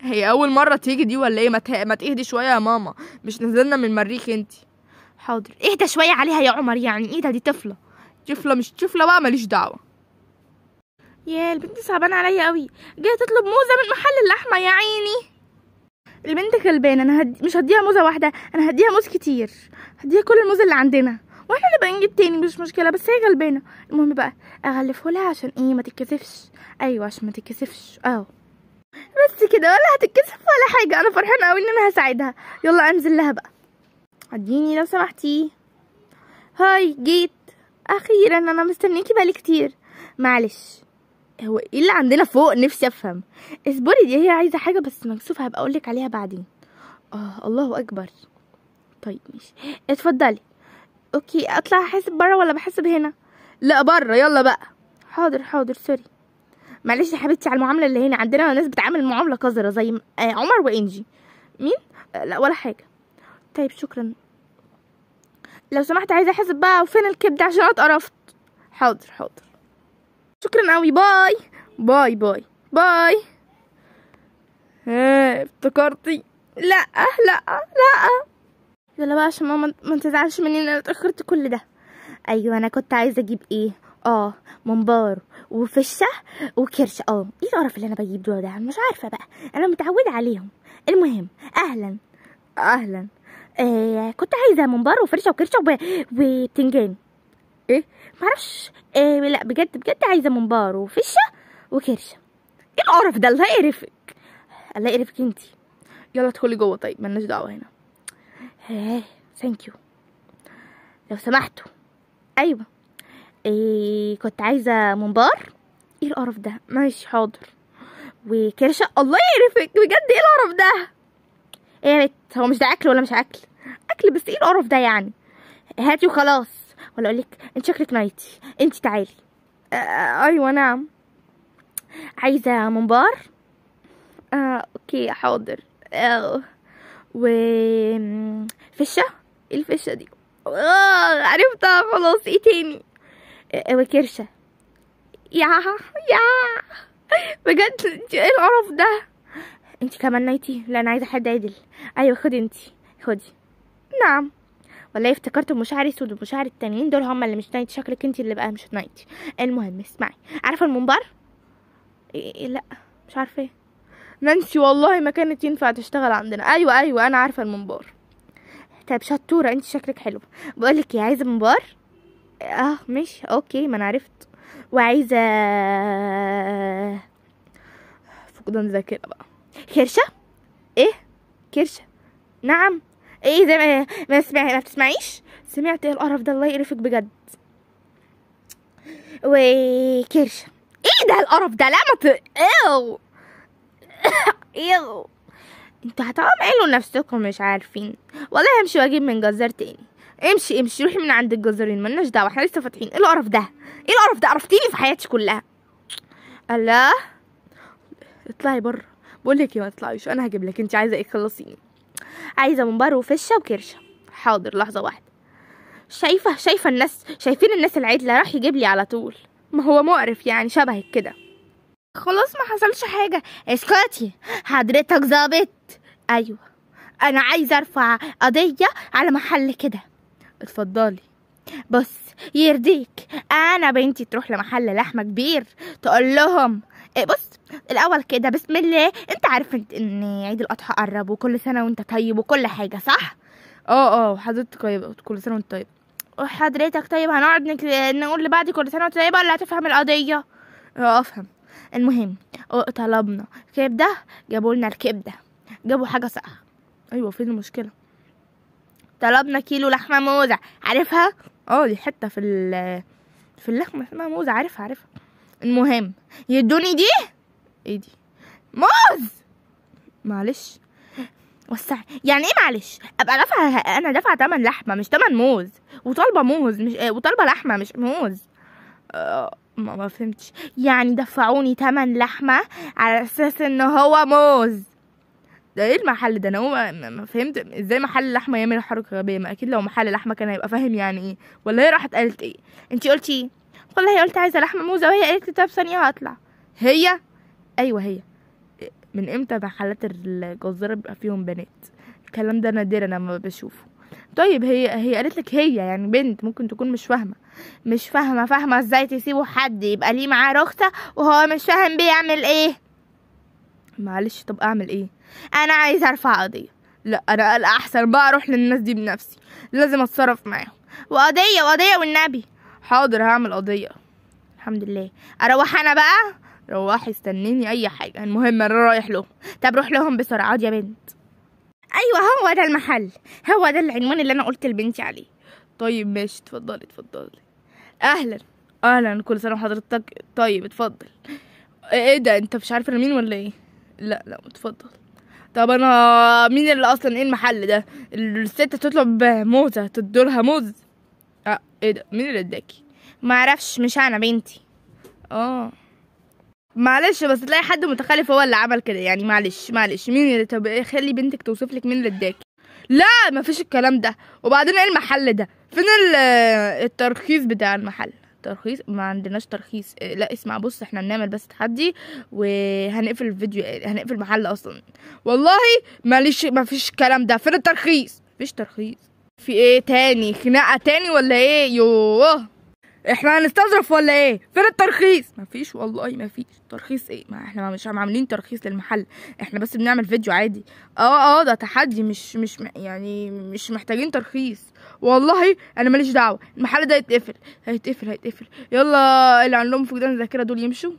هي أول مرة تيجي دي ولا إيه؟ ما ته- ما تهدي شوية يا ماما. مش نزلنا من المريخ أنتي. حاضر. اهدى شوية عليها يا عمر يعني. إيه ده؟ دي طفلة. طفلة مش طفلة بقى ماليش دعوة. يا البنت صعبانة عليا قوي. جاية تطلب موزة من محل اللحمة يا عيني. البنت غلبانه أنا هدي... مش هديها موزة واحدة أنا هديها موز كتير. هديها كل الموز اللي عندنا. وإحنا نبقى نجيب تاني مش مشكلة بس هي غلبانة. المهم بقى اغلفه لها عشان إيه ما تتكسفش. أيوه عشان ما تتكسفش. آه بس كده ولا هتتكسف ولا حاجة. أنا فرحانة قوي إن أنا هساعدها. يلا أنزل لها بقى. اديني لو سمحتي. hi جيت. أخيرا أنا مستنيكي بقالي كتير. معلش. هو إيه اللي عندنا فوق؟ نفسي أفهم. اصبري دي هي عايزة حاجة بس مكسوفه هبقى أقولك عليها بعدين. آه الله أكبر. طيب ماشي. اتفضلي. okay أطلع احاسب بره ولا بحاسب هنا لا بره يلا بقى. حاضر حاضر sorry. معلش يا حبيبتي على المعاملة اللي هنا. عندنا ناس بتعامل معاملة قذرة زي آه عمر وإنجي. مين؟ آه لا ولا حاجة. طيب شكرا. لو سمحت عايزة احاسب بقى وفين الكبده عشان أتقرفت. حاضر حاضر. شكرا قوي bye. bye bye. bye. ها افتكرتي. لا لا لا. يلا بقى عشان ماما ما تزعلش مني إن أنا اتأخرت كل ده. أيوه أنا كنت عايزة أجيب إيه؟ آه منبار وفشة وكرش. آه إيه القرف اللي أنا بجيب دول ده؟ مش عارفة بقى. أنا متعودة عليهم. المهم أهلا. أهلا. آه كنت عايزة منبار وفشة وكرشه وب... وبتنجان. إيه؟ معرفش. آه لا بجد بجد عايزة منبار وفشة وكرشة. إيه القرف ده؟ الله يقرفك. الله يقرفك انتي. يلا ادخلي جوه. طيب ملناش دعوة هنا. آه thank you لو سمحتوا. أيوه. إيه كنت عايزة ممبار إيه القرف ده؟ ماشي حاضر. وكرشة؟ الله يقرفك بجد إيه القرف ده؟ إيه يا بت هو مش ده أكل ولا مش أكل؟ أكل بس إيه القرف ده يعني؟ هاتي وخلاص. ولا أقول لك أنت شكلك نايتي. أنت تعالي. آه أيوه نعم. عايزة ممبار؟ آه okay حاضر. آه و فشه إيه الفشة دي؟ آه عرفتها خلاص. إيه تاني؟ آه، وكرشه يا يا. بجد إيه القرف ده؟ أنت كمان نايتي؟ لا أنا عايزة حد عدل. أيوه خدي أنت. خدي. نعم. والله افتكرت مشاعر اسود ومشاعر التانيين دول هما اللي مش نايتي شكلك انت اللي بقى مش نايتي المهم اسمعي. عارفة المنبر إيه إيه لا مش عارفة. إيه نانسي والله ما كانت ينفع تشتغل عندنا. أيوه أيوه أنا عارفة المنبار طيب شطورة انت شكلك حلو. بقول لك إيه عايزة منبار آه ماشي أوكي ما أنا عرفت. وعايزة فقدان ذاكرة بقى. كرشة؟ إيه؟ كرشة. نعم. إيه زي ما ما, سمع... ما بتسمعيش؟ سمعت إيه القرف ده الله يقرفك بجد. وكرشة. إيه ده القرف ده لا ما ت... ايو ايو أنتوا هتعملوا نفسكم مش عارفين. والله همشي واجيب من جزار تاني. امشي امشي روحي من عند الجزارين. ملناش دعوة إحنا لسه فاتحين. إيه القرف ده؟ إيه القرف ده؟ قرفتيني في حياتي كلها. الله. اطلعي بره. بقول لك إيه ما تطلعيش. أنا هجيب لك انت عايزة إيه؟ خلصيني. عايزة ممبار وفشه وكرشه حاضر لحظة واحدة. شايفة شايفة الناس شايفين الناس العدلة راح يجيب لي على طول. ما هو مقرف يعني شبهك كده. خلاص ما حصلش حاجة. اسكتي. حضرتك ظابط. أيوه. أنا عايزة أرفع قضية على محل كده. اتفضلي. بص يرضيك. أنا بنتي تروح لمحل لحمة كبير تقول لهم بص الأول كده بسم الله أنت عارف ان عيد الأضحى قرب وكل سنة وأنت طيب وكل حاجة صح؟ آه آه حضرتك طيب كل سنة وأنت طيب. حضرتك طيب هنقعد. نقول لبعض كل سنة وأنت طيبة ولا هتفهم القضية؟ آه أفهم. المهم طلبنا كبده جابوا لنا الكبده جابوا حاجة صح. أيوه فين المشكلة؟ طلبنا كيلو لحمة موزة عارفها؟ آه دي حتة في في اللحمة اسمها موزة عارفها عارفها. المهم يدوني دي؟ إيه دي؟ موز معلش. وسع. يعني إيه معلش؟ أبقى دافعه أنا دافعه تمن لحمة مش تمن موز. وطالبة موز مش آه، وطالبة لحمة مش موز. آه، ما ما فهمتش. يعني دفعوني تمن لحمة على أساس إن هو موز. ده إيه المحل ده؟ أنا ما, فهمت. إزاي محل لحمة يعمل حركة غبية؟ ما أكيد لو محل لحمة كان هيبقى فاهم يعني إيه. ولا هي راحت قالت إيه؟ أنتي قلتي إيه؟ والله قلت عايزة لحمة موزة وهي قالت لي طب ثانية هطلع. هي؟ أيوه هي. من إمتى محلات الجزارة بيبقى فيهم بنات؟ الكلام ده نادرا لما بشوفه. طيب هي هي قالت لك هي يعني بنت ممكن تكون مش فاهمة. مش فاهمة فاهمة إزاي تسيبوا حد؟ يبقى ليه معاه رخصة وهو مش فاهم بيعمل إيه. معلش طب أعمل إيه؟ أنا عايزة أرفع قضية. لا أنا الأحسن بقى أروح للناس دي بنفسي. لازم أتصرف معاهم. وقضية وقضية والنبي. حاضر هعمل قضية. الحمد لله. أروح أنا بقى؟ روحي استنيني أي حاجة. المهم أنا رايح لهم. طب روح لهم بسرعة. يا بنت. أيوه هو ده المحل. هو ده العنوان اللي أنا قلت لبنتي عليه. طيب ماشي. اتفضلي اتفضلي. أهلا. أهلا. كل سنة وحضرتك طيب اتفضل. إيه ده؟ أنت مش عارف أنا مين ولا إيه؟ لا لا اتفضل. طب أنا مين اللي أصلا إيه المحل ده؟ الست تطلب موزة تدولها موز. آه إيه ده؟ مين اللي اداكي؟ ما أعرفش مش أنا بنتي. آه. معلش بس تلاقي حد متخلف هو اللي عمل كده. يعني معلش معلش. مين اللي طب إيه، خلي بنتك توصف لك مين اللي اداكي. لا مفيش الكلام ده. وبعدين إيه المحل ده؟ فين ال- الترخيص بتاع المحل؟ ترخيص؟ ما عندناش ترخيص. إيه، لا اسمع بص إحنا بنعمل بس تحدي وهنقفل الفيديو هنقفل المحل أصلا. والله ماليش مفيش الكلام ده. فين الترخيص؟ مفيش ترخيص. في إيه تاني؟ خناقة تاني ولا إيه؟ يوه. إحنا هنستظرف ولا إيه؟ فين الترخيص؟ مفيش والله مفيش. ترخيص إيه؟ ما إحنا مش عاملين ترخيص للمحل. إحنا بس بنعمل فيديو عادي. آه آه ده تحدي. مش مش يعني مش محتاجين ترخيص. والله أنا ماليش دعوة. المحل ده هيتقفل. هيتقفل هيتقفل. يلا اللي عندهم فقدان ذاكره دول يمشوا.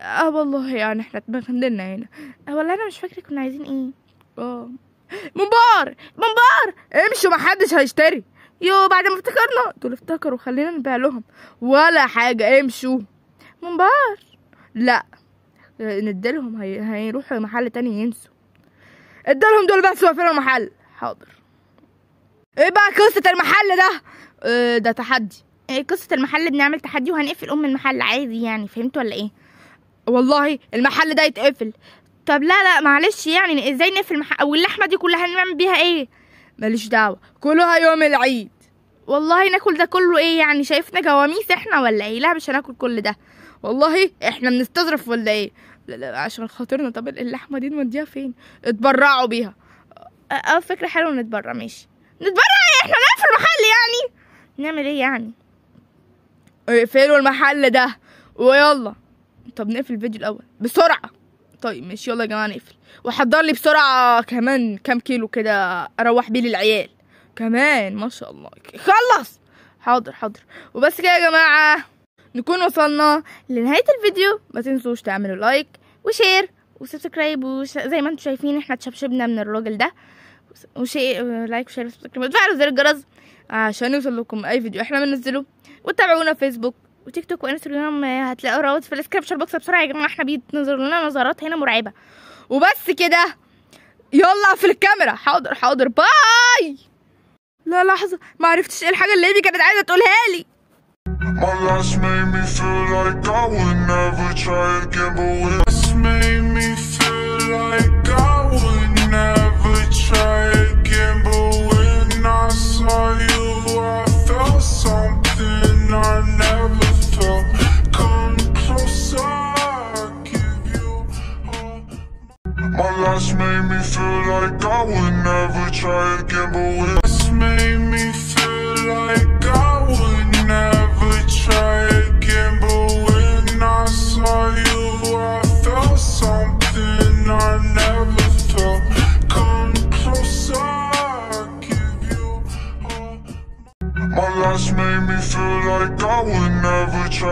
آه والله يعني إحنا اتبهدلنا هنا. آه والله أنا مش فاكرة كنا عايزين إيه. آه. منبار منبار امشوا محدش هيشتري. يو بعد ما افتكرنا. دول افتكروا خلينا نبيع لهم. ولا حاجة امشوا. منبار لا. نديلهم هي... هيروحوا محل تاني ينسوا. اديلهم دول بس وقفلوا المحل. حاضر. إيه بقى قصة المحل ده؟ آه ده تحدي. إيه قصة المحل؟ بنعمل تحدي وهنقفل أم المحل عادي يعني. فهمت ولا إيه؟ والله المحل ده يتقفل. طب لا لا معلش يعني إزاي نقفل محل واللحمة دي كلها هنعمل بيها إيه؟ ماليش دعوة كلها يوم العيد. والله ناكل ده كله إيه يعني؟ شايفنا جواميس إحنا ولا إيه؟ لا مش هناكل كل ده. والله إحنا بنستظرف ولا إيه؟ لا لا عشان خاطرنا. طب اللحمة دي نوديها فين؟ اتبرعوا بيها. أه فكرة حلوة نتبرع ماشي. نتبرع إيه؟ إحنا نقفل محل يعني. نعمل إيه يعني؟ اقفلوا المحل ده؟ ويلا. طب نقفل الفيديو الأول بسرعة. طيب ماشي يلا يا جماعة نقفل. وحضر لي بسرعة كمان كام كيلو كده أروح بيه للعيال. كمان ما شاء الله. خلص! حاضر حاضر. وبس كده يا جماعة نكون وصلنا لنهاية الفيديو. ما تنسوش تعملوا like و share و subscribe وش... زي ما أنتم شايفين إحنا اتشبشبنا من الراجل ده. وشيء like و share و subscribe. وتفعلوا زر الجرس عشان يوصل لكم أي فيديو إحنا بننزله. وتابعونا في فيسبوك. وتيك توك وانستجرام آه، هتلاقوا روابط في ال description box بسرعة يا جماعة. إحنا بيتنزل لنا نظرات هنا مرعبة. وبس كده. يلا في الكاميرا. حاضر حاضر. bye. لا لحظة. ما عرفتش إيه الحاجة اللي ايمي كانت عايزة تقولها لي. My made me feel like I would never try again, but made me feel like I would never try again, but when I saw you, I felt something I never My last made me feel like I would never try again. But when last made me feel like I would never try again. But when I saw you I felt something I never felt. Come closer, I give you all My last made me feel like I would never try